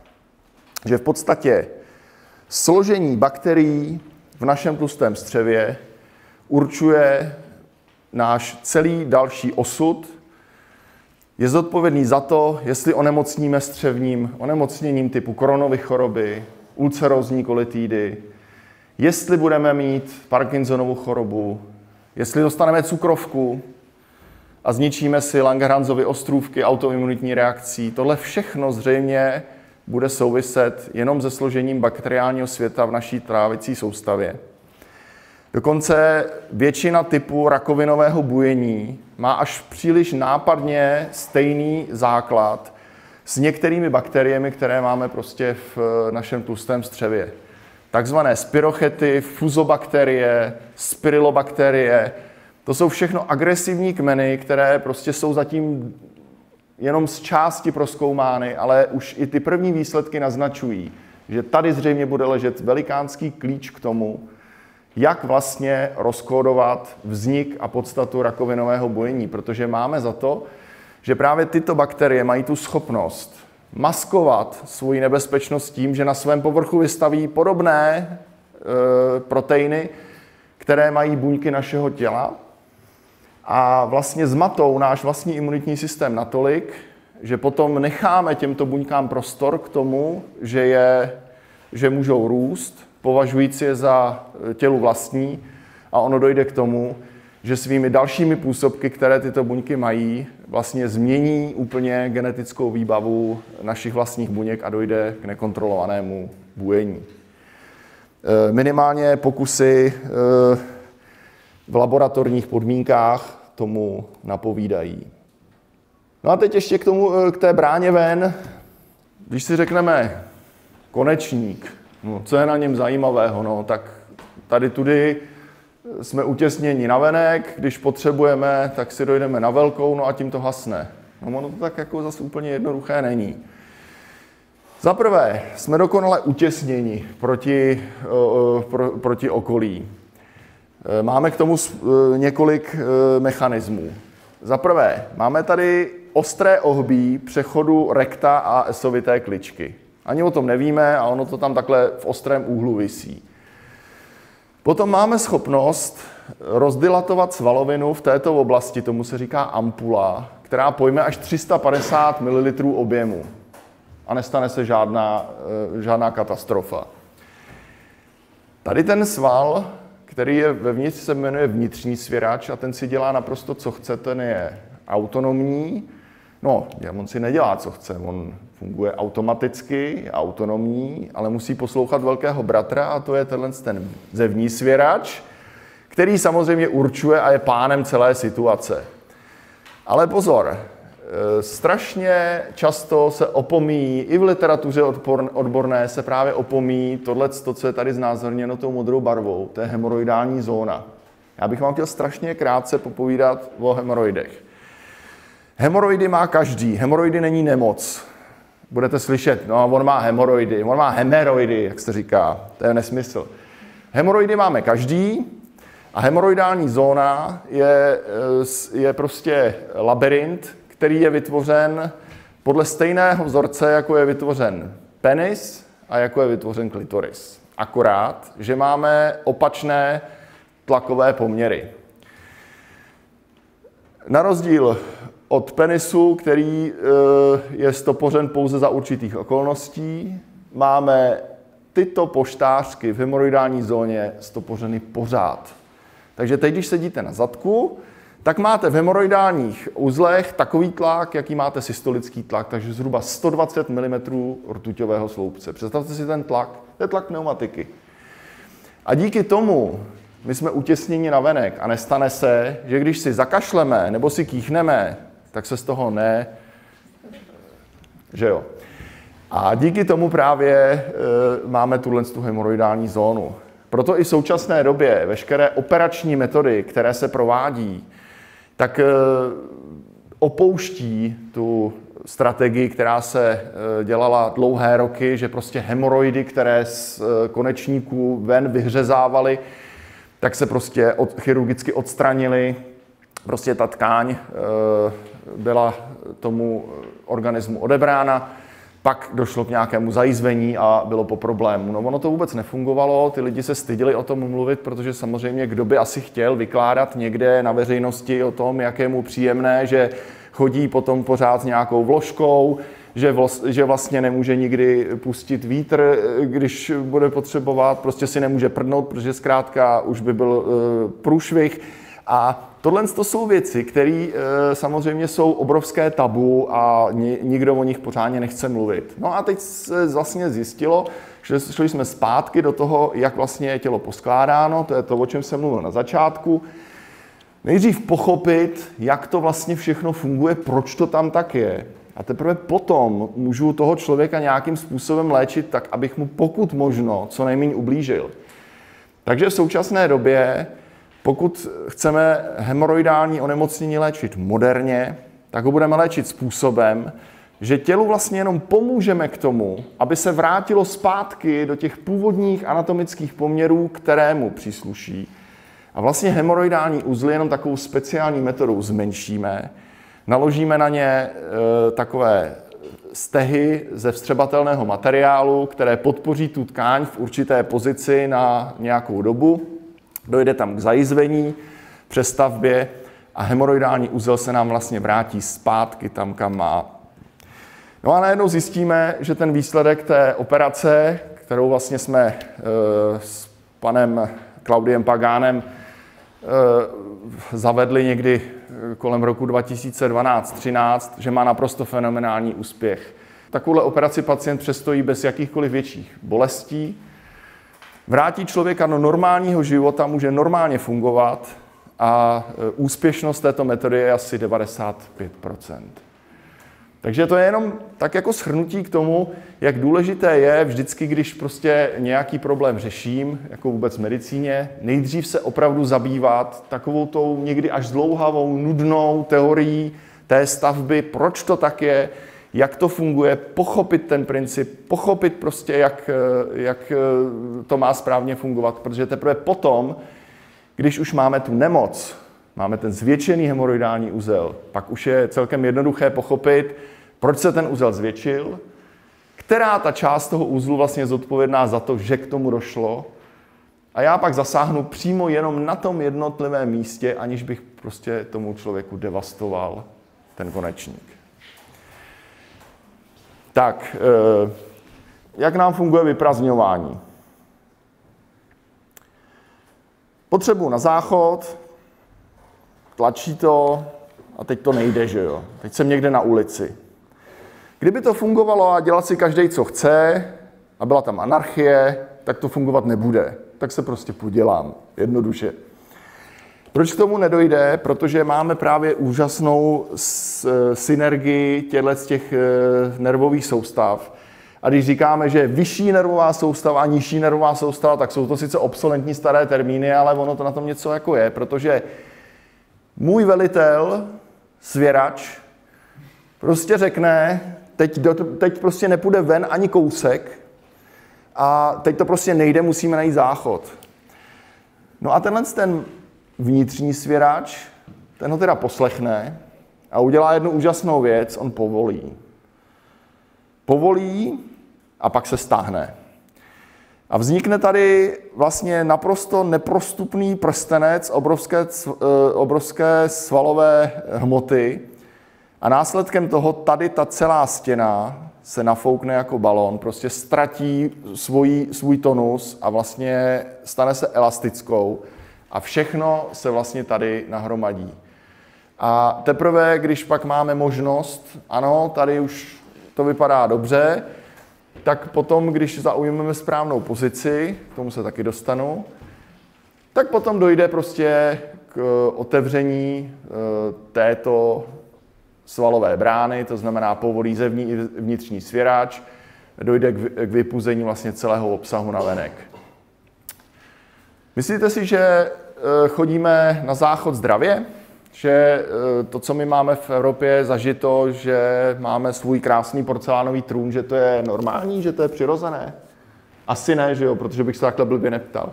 že v podstatě složení bakterií v našem tlustém střevě určuje náš celý další osud, je zodpovědný za to, jestli onemocníme střevním onemocněním typu koronovy choroby, ulcerózní kolitídy, jestli budeme mít Parkinsonovu chorobu, jestli dostaneme cukrovku a zničíme si Langerhansovy ostrůvky autoimunitní reakcí. Tohle všechno zřejmě bude souviset jenom se složením bakteriálního světa v naší trávicí soustavě. Dokonce většina typů rakovinového bujení má až příliš nápadně stejný základ s některými bakteriemi, které máme prostě v našem tlustém střevě. Takzvané spirochety, fuzobakterie, spirillobakterie, to jsou všechno agresivní kmeny, které prostě jsou zatím jenom z části proskoumány, ale už i ty první výsledky naznačují, že tady zřejmě bude ležet velikánský klíč k tomu, jak vlastně rozkódovat vznik a podstatu rakovinového bojení, protože máme za to, že právě tyto bakterie mají tu schopnost maskovat svoji nebezpečnost tím, že na svém povrchu vystaví podobné e, proteiny, které mají buňky našeho těla a vlastně zmatou náš vlastní imunitní systém natolik, že potom necháme těmto buňkám prostor k tomu, že, je, že můžou růst, považující je za eh, tělu vlastní a ono dojde k tomu, že svými dalšími působky, které tyto buňky mají, vlastně změní úplně genetickou výbavu našich vlastních buněk a dojde k nekontrolovanému bujení. Eh, minimálně pokusy eh, v laboratorních podmínkách tomu napovídají. No a teď ještě k, tomu, k té bráně ven. Když si řekneme konečník, No, co je na něm zajímavého? No, tak tady tudy jsme utěsněni na venek, když potřebujeme, tak si dojdeme na velkou, no a tím to hasne. No ono to tak jako zase úplně jednoduché není. Za prvé, jsme dokonale utěsněni proti, pro, proti okolí. E, máme k tomu e, několik e, mechanismů. Za prvé, máme tady ostré ohbí přechodu rekta a esovité kličky. Ani o tom nevíme a ono to tam takhle v ostrém úhlu visí. Potom máme schopnost rozdilatovat svalovinu v této oblasti, tomu se říká ampula, která pojme až 350 ml objemu a nestane se žádná, eh, žádná katastrofa. Tady ten sval, který je vevnitř, se jmenuje vnitřní svěrač a ten si dělá naprosto, co chce, ten je autonomní. No, on si nedělá, co chce, on funguje automaticky, autonomní, ale musí poslouchat velkého bratra a to je tenhle ten zevní svěrač, který samozřejmě určuje a je pánem celé situace. Ale pozor, strašně často se opomíjí, i v literatuře odborné se právě opomíjí tohle, co je tady znázorněno tou modrou barvou, to je hemoroidální zóna. Já bych vám chtěl strašně krátce popovídat o hemoroidech. Hemoroidy má každý. Hemoroidy není nemoc budete slyšet, no on má hemoroidy, on má hemeroidy, jak se říká, to je nesmysl. Hemoroidy máme každý a hemoroidální zóna je, eh, je prostě labirint, který je vytvořen podle stejného vzorce, jako je vytvořen penis a jako je vytvořen klitoris. Akorát, že máme opačné tlakové poměry. Na rozdíl od penisu, který eh, je stopořen pouze za určitých okolností, máme tyto poštářky v hemoroidální zóně stopořeny pořád. Takže teď, když sedíte na zadku, tak máte v hemoroidálních uzlech takový tlak, jaký máte systolický tlak, takže zhruba 120 mm rtuťového sloupce. Představte si ten tlak, to je tlak pneumatiky. A díky tomu my jsme utěsněni na venek a nestane se, že když si zakašleme nebo si kýchneme, tak se z toho ne, že jo. A díky tomu právě e, máme tuhle tu hemoroidální zónu. Proto i v současné době veškeré operační metody, které se provádí, tak eh, opouští tu strategii, která se dělala dlouhé roky, že prostě hemoroidy, které z konečníků ven vyhřezávaly, tak se prostě od, chirurgicky odstranili. Prostě ta tkáň byla tomu organismu odebrána pak došlo k nějakému zajízvení a bylo po problému. No ono to vůbec nefungovalo, ty lidi se stydili o tom mluvit, protože samozřejmě kdo by asi chtěl vykládat někde na veřejnosti o tom, jak je mu příjemné, že chodí potom pořád s nějakou vložkou, že, vlos, že vlastně nemůže nikdy pustit vítr, když bude potřebovat, prostě si nemůže prdnout, protože zkrátka už by byl uh, průšvih. A Tohle to jsou věci, které e, samozřejmě jsou obrovské tabu a ni, nikdo o nich pořádně nechce mluvit. No a teď se vlastně zjistilo, že šli jsme zpátky do toho, jak vlastně je tělo poskládáno, to je to, o čem jsem mluvil na začátku. Nejdřív pochopit, jak to vlastně všechno funguje, proč to tam tak je. A teprve potom můžu toho člověka nějakým způsobem léčit tak, abych mu pokud možno co nejméně ublížil. Takže v současné době pokud chceme hemoroidální onemocnění léčit moderně, tak ho budeme léčit způsobem, že tělu vlastně jenom pomůžeme k tomu, aby se vrátilo zpátky do těch původních anatomických poměrů, které mu přísluší. A vlastně hemoroidální uzly jenom takovou speciální metodou zmenšíme, naložíme na ně e, takové stehy ze vstřebatelného materiálu, které podpoří tu tkáň v určité pozici na nějakou dobu Dojde tam k zajizvení, přestavbě a hemoroidální úzel se nám vlastně vrátí zpátky tam, kam má. No a najednou zjistíme, že ten výsledek té operace, kterou vlastně jsme e, s panem Klaudiem Pagánem e, zavedli někdy eh, kolem roku 2012-13, že má naprosto fenomenální úspěch. Takovouhle operaci pacient přestojí bez jakýchkoliv větších bolestí, vrátí člověka do normálního života, může normálně fungovat a e, úspěšnost této metody je asi 95% takže to je jenom tak jako shrnutí k tomu, jak důležité je vždycky, když prostě nějaký problém řeším, jako vůbec v medicíně, nejdřív se opravdu zabývat takovou tou někdy až dlouhavou, nudnou teorií té stavby, proč to tak je, jak to funguje, pochopit ten princip, pochopit prostě, jak, eh, jak eh, to má správně fungovat, protože teprve potom, když už máme tu nemoc, máme ten zvětšený hemoroidální úzel, pak už je celkem jednoduché pochopit, proč se ten úzel zvětšil, která ta část toho úzlu vlastně zodpovědná za to, že k tomu došlo. A já pak zasáhnu přímo jenom na tom jednotlivém místě, aniž bych prostě tomu člověku devastoval ten konečník. Tak, eh, jak nám funguje vyprazňování? Potřebuji na záchod, tlačí to a teď to nejde, že jo? Teď jsem někde na ulici. Kdyby to fungovalo a dělat si každý, co chce, a byla tam anarchie, tak to fungovat nebude. Tak se prostě podělám, jednoduše. Proč k tomu nedojde? Protože máme právě úžasnou synergii těchto z těch eh, nervových soustav. A když říkáme, že vyšší nervová soustava a nižší nervová soustava, tak jsou to sice obsolentní staré termíny, ale ono to na tom něco jako je, protože můj velitel, svěrač, prostě řekne, teď, do, teď prostě nepůjde ven ani kousek a teď to prostě nejde, musíme najít záchod. No a tenhle ten vnitřní svěrač, ten ho teda poslechne a udělá jednu úžasnou věc, on povolí. Povolí a pak se stáhne. A vznikne tady vlastně naprosto neprostupný prstenec obrovské, eh, obrovské svalové hmoty a následkem toho tady ta celá stěna se nafoukne jako balon, prostě ztratí svůj, svůj tonus a vlastně stane se elastickou a všechno se vlastně tady nahromadí. A teprve, když pak máme možnost, ano, tady už to vypadá dobře, tak potom, když zaujmeme správnou pozici, k tomu se taky dostanu, tak potom dojde prostě k otevření eh, této svalové brány, to znamená povolí zevní i vnitřní svěráč, dojde k vypuzení vlastně celého obsahu na venek. Myslíte si, že eh, chodíme na záchod zdravě? že eh, to, co my máme v Evropě zažito, že máme svůj krásný porcelánový trůn, že to je normální, že to je přirozené? Asi ne, že jo, protože bych se takhle blbě neptal.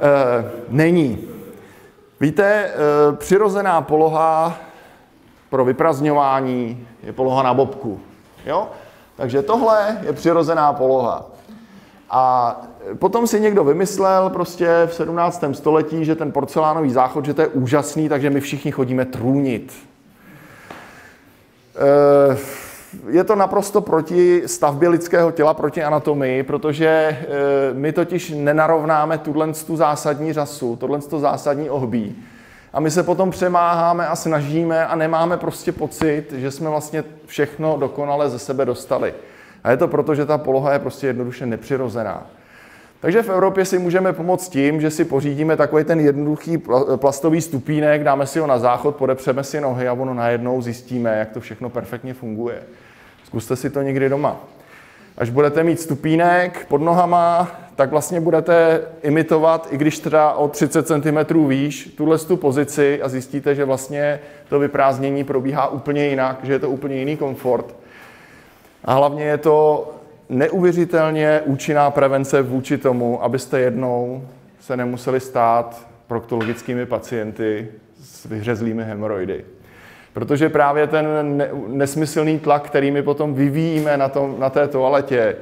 E, není. Víte, e, přirozená poloha pro vyprazňování je poloha na bobku. Jo? Takže tohle je přirozená poloha. A potom si někdo vymyslel prostě v 17. století, že ten porcelánový záchod, že to je úžasný, takže my všichni chodíme trůnit. E, je to naprosto proti stavbě lidského těla, proti anatomii, protože e, my totiž nenarovnáme tuhle tu zásadní řasu, tohle zásadní ohbí. A my se potom přemáháme a snažíme a nemáme prostě pocit, že jsme vlastně všechno dokonale ze sebe dostali. A je to proto, že ta poloha je prostě jednoduše nepřirozená. Takže v Evropě si můžeme pomoct tím, že si pořídíme takový ten jednoduchý plastový stupínek, dáme si ho na záchod, podepřeme si nohy a ono najednou zjistíme, jak to všechno perfektně funguje. Zkuste si to někdy doma. Až budete mít stupínek pod nohama, tak vlastně budete imitovat, i když třeba o 30 cm výš, tuhle tu pozici a zjistíte, že vlastně to vyprázdnění probíhá úplně jinak, že je to úplně jiný komfort. A hlavně je to neuvěřitelně účinná prevence vůči tomu, abyste jednou se nemuseli stát proktologickými pacienty s vyhřezlými hemoroidy. Protože právě ten nesmyslný tlak, který my potom vyvíjíme na, tom, na té toaletě,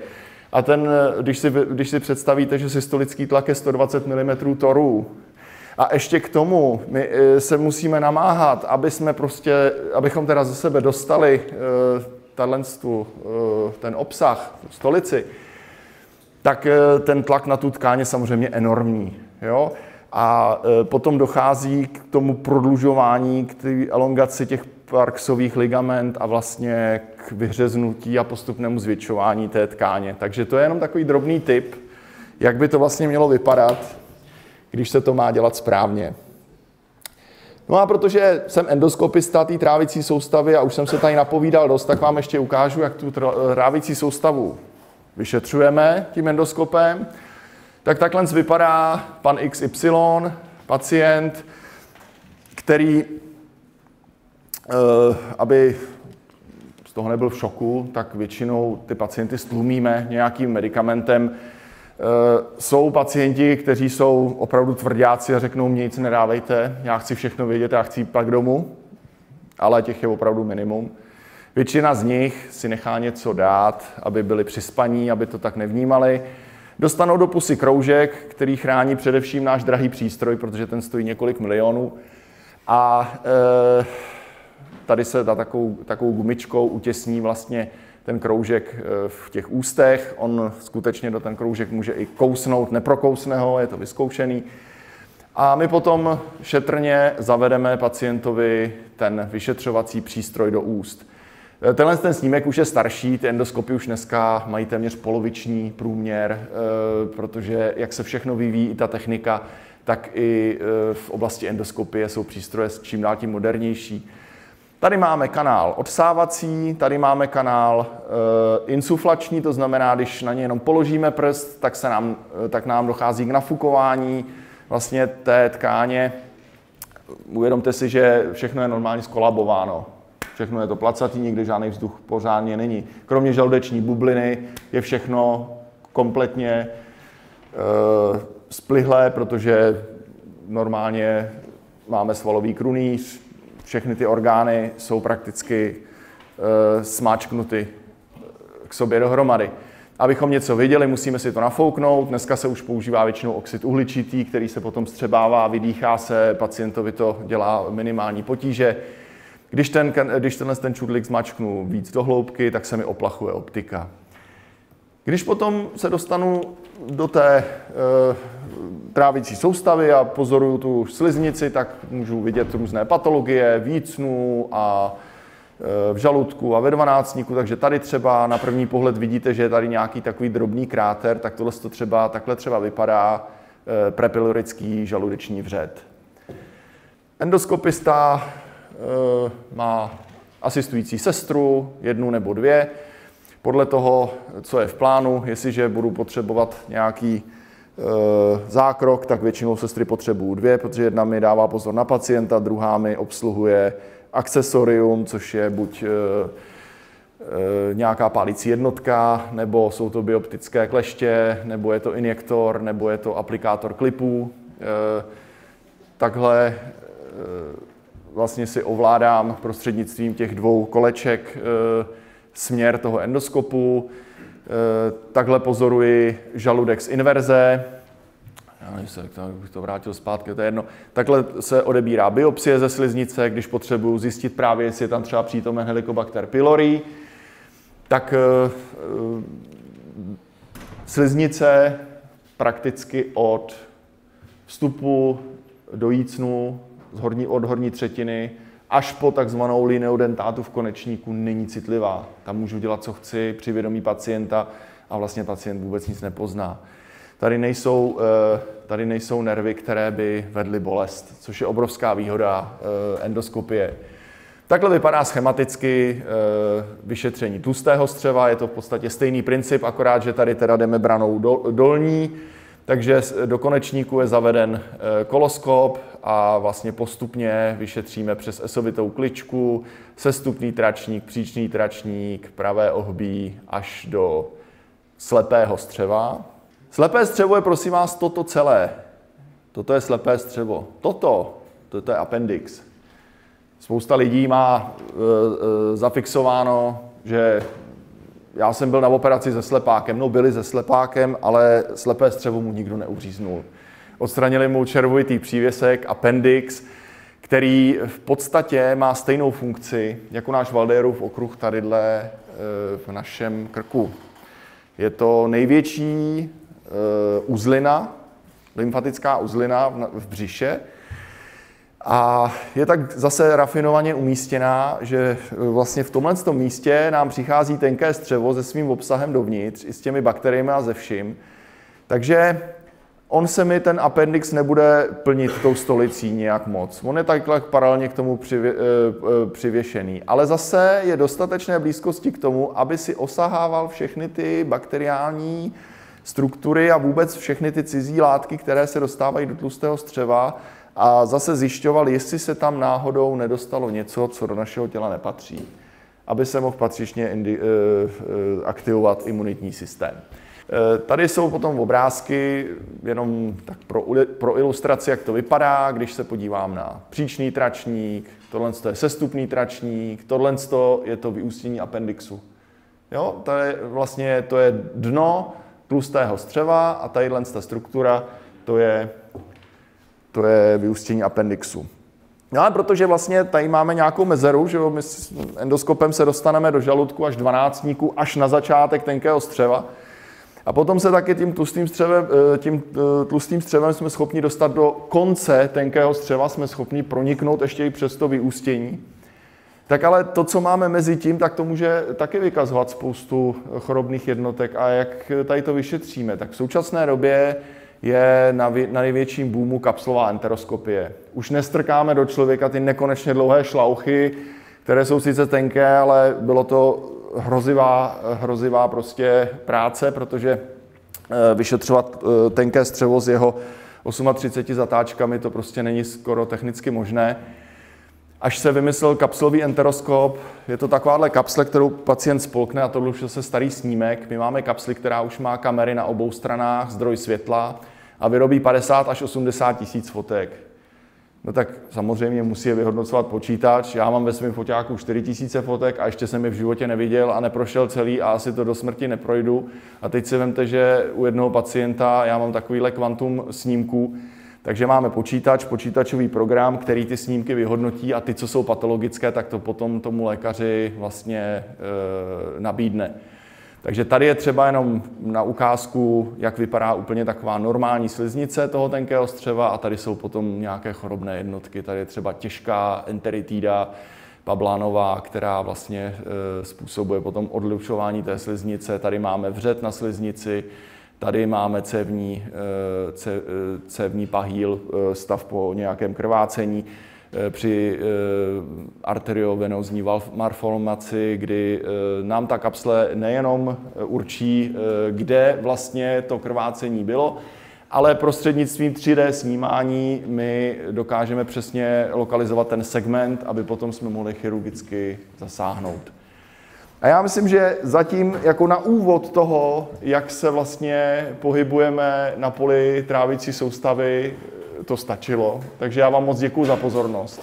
a ten, když si, když si představíte, že systolický tlak je 120 mm torů, a ještě k tomu my eh, se musíme namáhat, aby jsme prostě, abychom teda ze sebe dostali uh, ten obsah, tu stolici, tak ten tlak na tu tkáň je samozřejmě enormní. Jo? A potom dochází k tomu prodlužování, k té elongaci těch parksových ligament a vlastně k vyhřeznutí a postupnému zvětšování té tkáně. Takže to je jenom takový drobný tip, jak by to vlastně mělo vypadat, když se to má dělat správně. No a protože jsem endoskopista té trávicí soustavy a už jsem se tady napovídal dost, tak vám ještě ukážu, jak tu trávicí soustavu vyšetřujeme tím endoskopem. Tak takhle vypadá pan XY, pacient, který Eh, aby z toho nebyl v šoku, tak většinou ty pacienty stlumíme nějakým medicamentem. Eh, jsou pacienti, kteří jsou opravdu tvrdáci a řeknou, mě nic nedávejte, já chci všechno vědět, já chci pak domů, ale těch je opravdu minimum. Většina z nich si nechá něco dát, aby byli přispaní, aby to tak nevnímali. Dostanou do pusy kroužek, který chrání především náš drahý přístroj, protože ten stojí několik milionů. A e, Tady se dá takovou, takovou gumičkou utěsní vlastně ten kroužek eh, v těch ústech. On skutečně do ten kroužek může i kousnout, neprokousne ho, je to vyzkoušený. A my potom šetrně zavedeme pacientovi ten vyšetřovací přístroj do úst. Eh, tenhle ten snímek už je starší, ty endoskopy už dneska mají téměř poloviční průměr, eh, protože jak se všechno vyvíjí, i ta technika, tak i v oblasti endoskopie jsou přístroje s čím dál tím modernější. Tady máme kanál odsávací, tady máme kanál e, insuflační, to znamená, když na ně jenom položíme prst, tak, se nám, eh, tak nám dochází k nafukování vlastně té tkáně. Uvědomte si, že všechno je normálně skolabováno. Všechno je to placatý, nikdy žádný vzduch pořádně není. Kromě žaludeční bubliny je všechno kompletně e, splihlé, protože normálně máme svalový krunýř, všechny ty orgány jsou prakticky e, smáčknuty k sobě dohromady. Abychom něco viděli, musíme si to nafouknout. Dneska se už používá většinou oxid uhličitý, který se potom střebává, vydýchá se, pacientovi to dělá minimální potíže. Když, ten, když tenhle ten čudlik zmačknu víc do hloubky, tak se mi oplachuje optika. Když potom se dostanu do té e, trávicí soustavy a pozoruju tu sliznici, tak můžu vidět různé patologie, vícnu a e, v žaludku a ve dvanáctníku, takže tady třeba na první pohled vidíte, že je tady nějaký takový drobný kráter, tak tohle to třeba, takhle třeba vypadá e, prepylorický žaludeční vřed. Endoskopista e, má asistující sestru, jednu nebo dvě, podle toho, co je v plánu, jestliže budu potřebovat nějaký zákrok, tak většinou sestry potřebují dvě, protože jedna mi dává pozor na pacienta, druhá mi obsluhuje akcesorium, což je buď nějaká pálící jednotka, nebo jsou to bioptické kleště, nebo je to injektor, nebo je to aplikátor klipů. Takhle vlastně si ovládám prostřednictvím těch dvou koleček směr toho endoskopu. Takhle pozoruji žaludek z inverze. Já nevím, jak bych to vrátil zpátky, to je jedno. Takhle se odebírá biopsie ze sliznice, když potřebuju zjistit právě, jestli je tam třeba přítomen Helicobacter pylori. Tak sliznice prakticky od vstupu do jícnu z horní, od horní třetiny až po takzvanou lineu dentátu v konečníku není citlivá. Tam můžu dělat, co chci při vědomí pacienta a vlastně pacient vůbec nic nepozná. Tady nejsou, eh, tady nejsou nervy, které by vedly bolest, což je obrovská výhoda eh, endoskopie. Takhle vypadá schematicky eh, vyšetření tlustého střeva, je to v podstatě stejný princip, akorát, že tady teda jdeme branou dolní, takže do konečníku je zaveden koloskop a vlastně postupně vyšetříme přes esovitou kličku, sestupný tračník, příčný tračník, pravé ohbí až do slepého střeva. Slepé střevo je prosím vás toto celé. Toto je slepé střevo. Toto, toto je appendix. Spousta lidí má e, e, zafixováno, že já jsem byl na operaci se slepákem. No, byli se slepákem, ale slepé střevo mu nikdo neuříznul. Odstranili mu červovitý přívěsek, appendix, který v podstatě má stejnou funkci jako náš Valderův okruh tadyhle e, v našem krku. Je to největší Eh, uzlina, lymfatická uzlina v břiše. A je tak zase rafinovaně umístěná, že eh, vlastně v tomhle tom místě nám přichází tenké střevo se svým obsahem dovnitř, i s těmi bakteriemi a ze vším. Takže on se mi ten appendix nebude plnit tou stolicí nějak moc. On je takhle paralelně k tomu přivě, eh, přivěšený. Ale zase je dostatečné blízkosti k tomu, aby si osahával všechny ty bakteriální struktury a vůbec všechny ty cizí látky, které se dostávají do tlustého střeva a zase zjišťoval, jestli se tam náhodou nedostalo něco, co do našeho těla nepatří, aby se mohl patřičně indi- eh, eh, aktivovat imunitní systém. Eh, tady jsou potom obrázky, jenom tak pro, pro ilustraci, jak to vypadá, když se podívám na příčný tračník, tohle je sestupný tračník, tohle je to vyústění appendixu. Jo, to je vlastně to je dno tlustého střeva a tadyhle ta struktura, to je, to je vyústění appendixu. No ale protože vlastně tady máme nějakou mezeru, že jo, my s endoskopem se dostaneme do žaludku až dvanáctníku, až na začátek tenkého střeva. A potom se taky tím tlustým střevem, eh, tím eh, tlustým střevem jsme schopni dostat do konce tenkého střeva, jsme schopni proniknout ještě i přes to vyústění. Tak ale to, co máme mezi tím, tak to může taky vykazovat spoustu chorobných jednotek. A jak tady to vyšetříme? Tak v současné době je na, na největším boomu kapslová enteroskopie. Už nestrkáme do člověka ty nekonečně dlouhé šlauchy, které jsou sice tenké, ale bylo to hrozivá, hrozivá prostě práce, protože eh, vyšetřovat eh, tenké střevo s jeho 38 zatáčkami to prostě není skoro technicky možné až se vymyslel kapslový enteroskop. Je to takováhle kapsle, kterou pacient spolkne a tohle už se starý snímek. My máme kapsli, která už má kamery na obou stranách, zdroj světla a vyrobí 50 až 80 tisíc fotek. No tak samozřejmě musí je vyhodnocovat počítač. Já mám ve svém foťáku 4000 fotek a ještě jsem je v životě neviděl a neprošel celý a asi to do smrti neprojdu. A teď si vemte, že u jednoho pacienta já mám takovýhle kvantum snímků, takže máme počítač, počítačový program, který ty snímky vyhodnotí a ty, co jsou patologické, tak to potom tomu lékaři vlastně e, nabídne. Takže tady je třeba jenom na ukázku, jak vypadá úplně taková normální sliznice toho tenkého střeva a tady jsou potom nějaké chorobné jednotky. Tady je třeba těžká enteritída pablánová, která vlastně e, způsobuje potom odlučování té sliznice. Tady máme vřet na sliznici, Tady máme cévní, eh, cévní pahýl, eh, stav po nějakém krvácení při arteriovenozní malformaci, kdy nám ta kapsle nejenom určí, kde vlastně to krvácení bylo, ale prostřednictvím 3D snímání my dokážeme přesně lokalizovat ten segment, aby potom jsme mohli chirurgicky zasáhnout. A já myslím, že zatím jako na úvod toho, jak se vlastně pohybujeme na poli trávicí soustavy, to stačilo. Takže já vám moc děkuji za pozornost.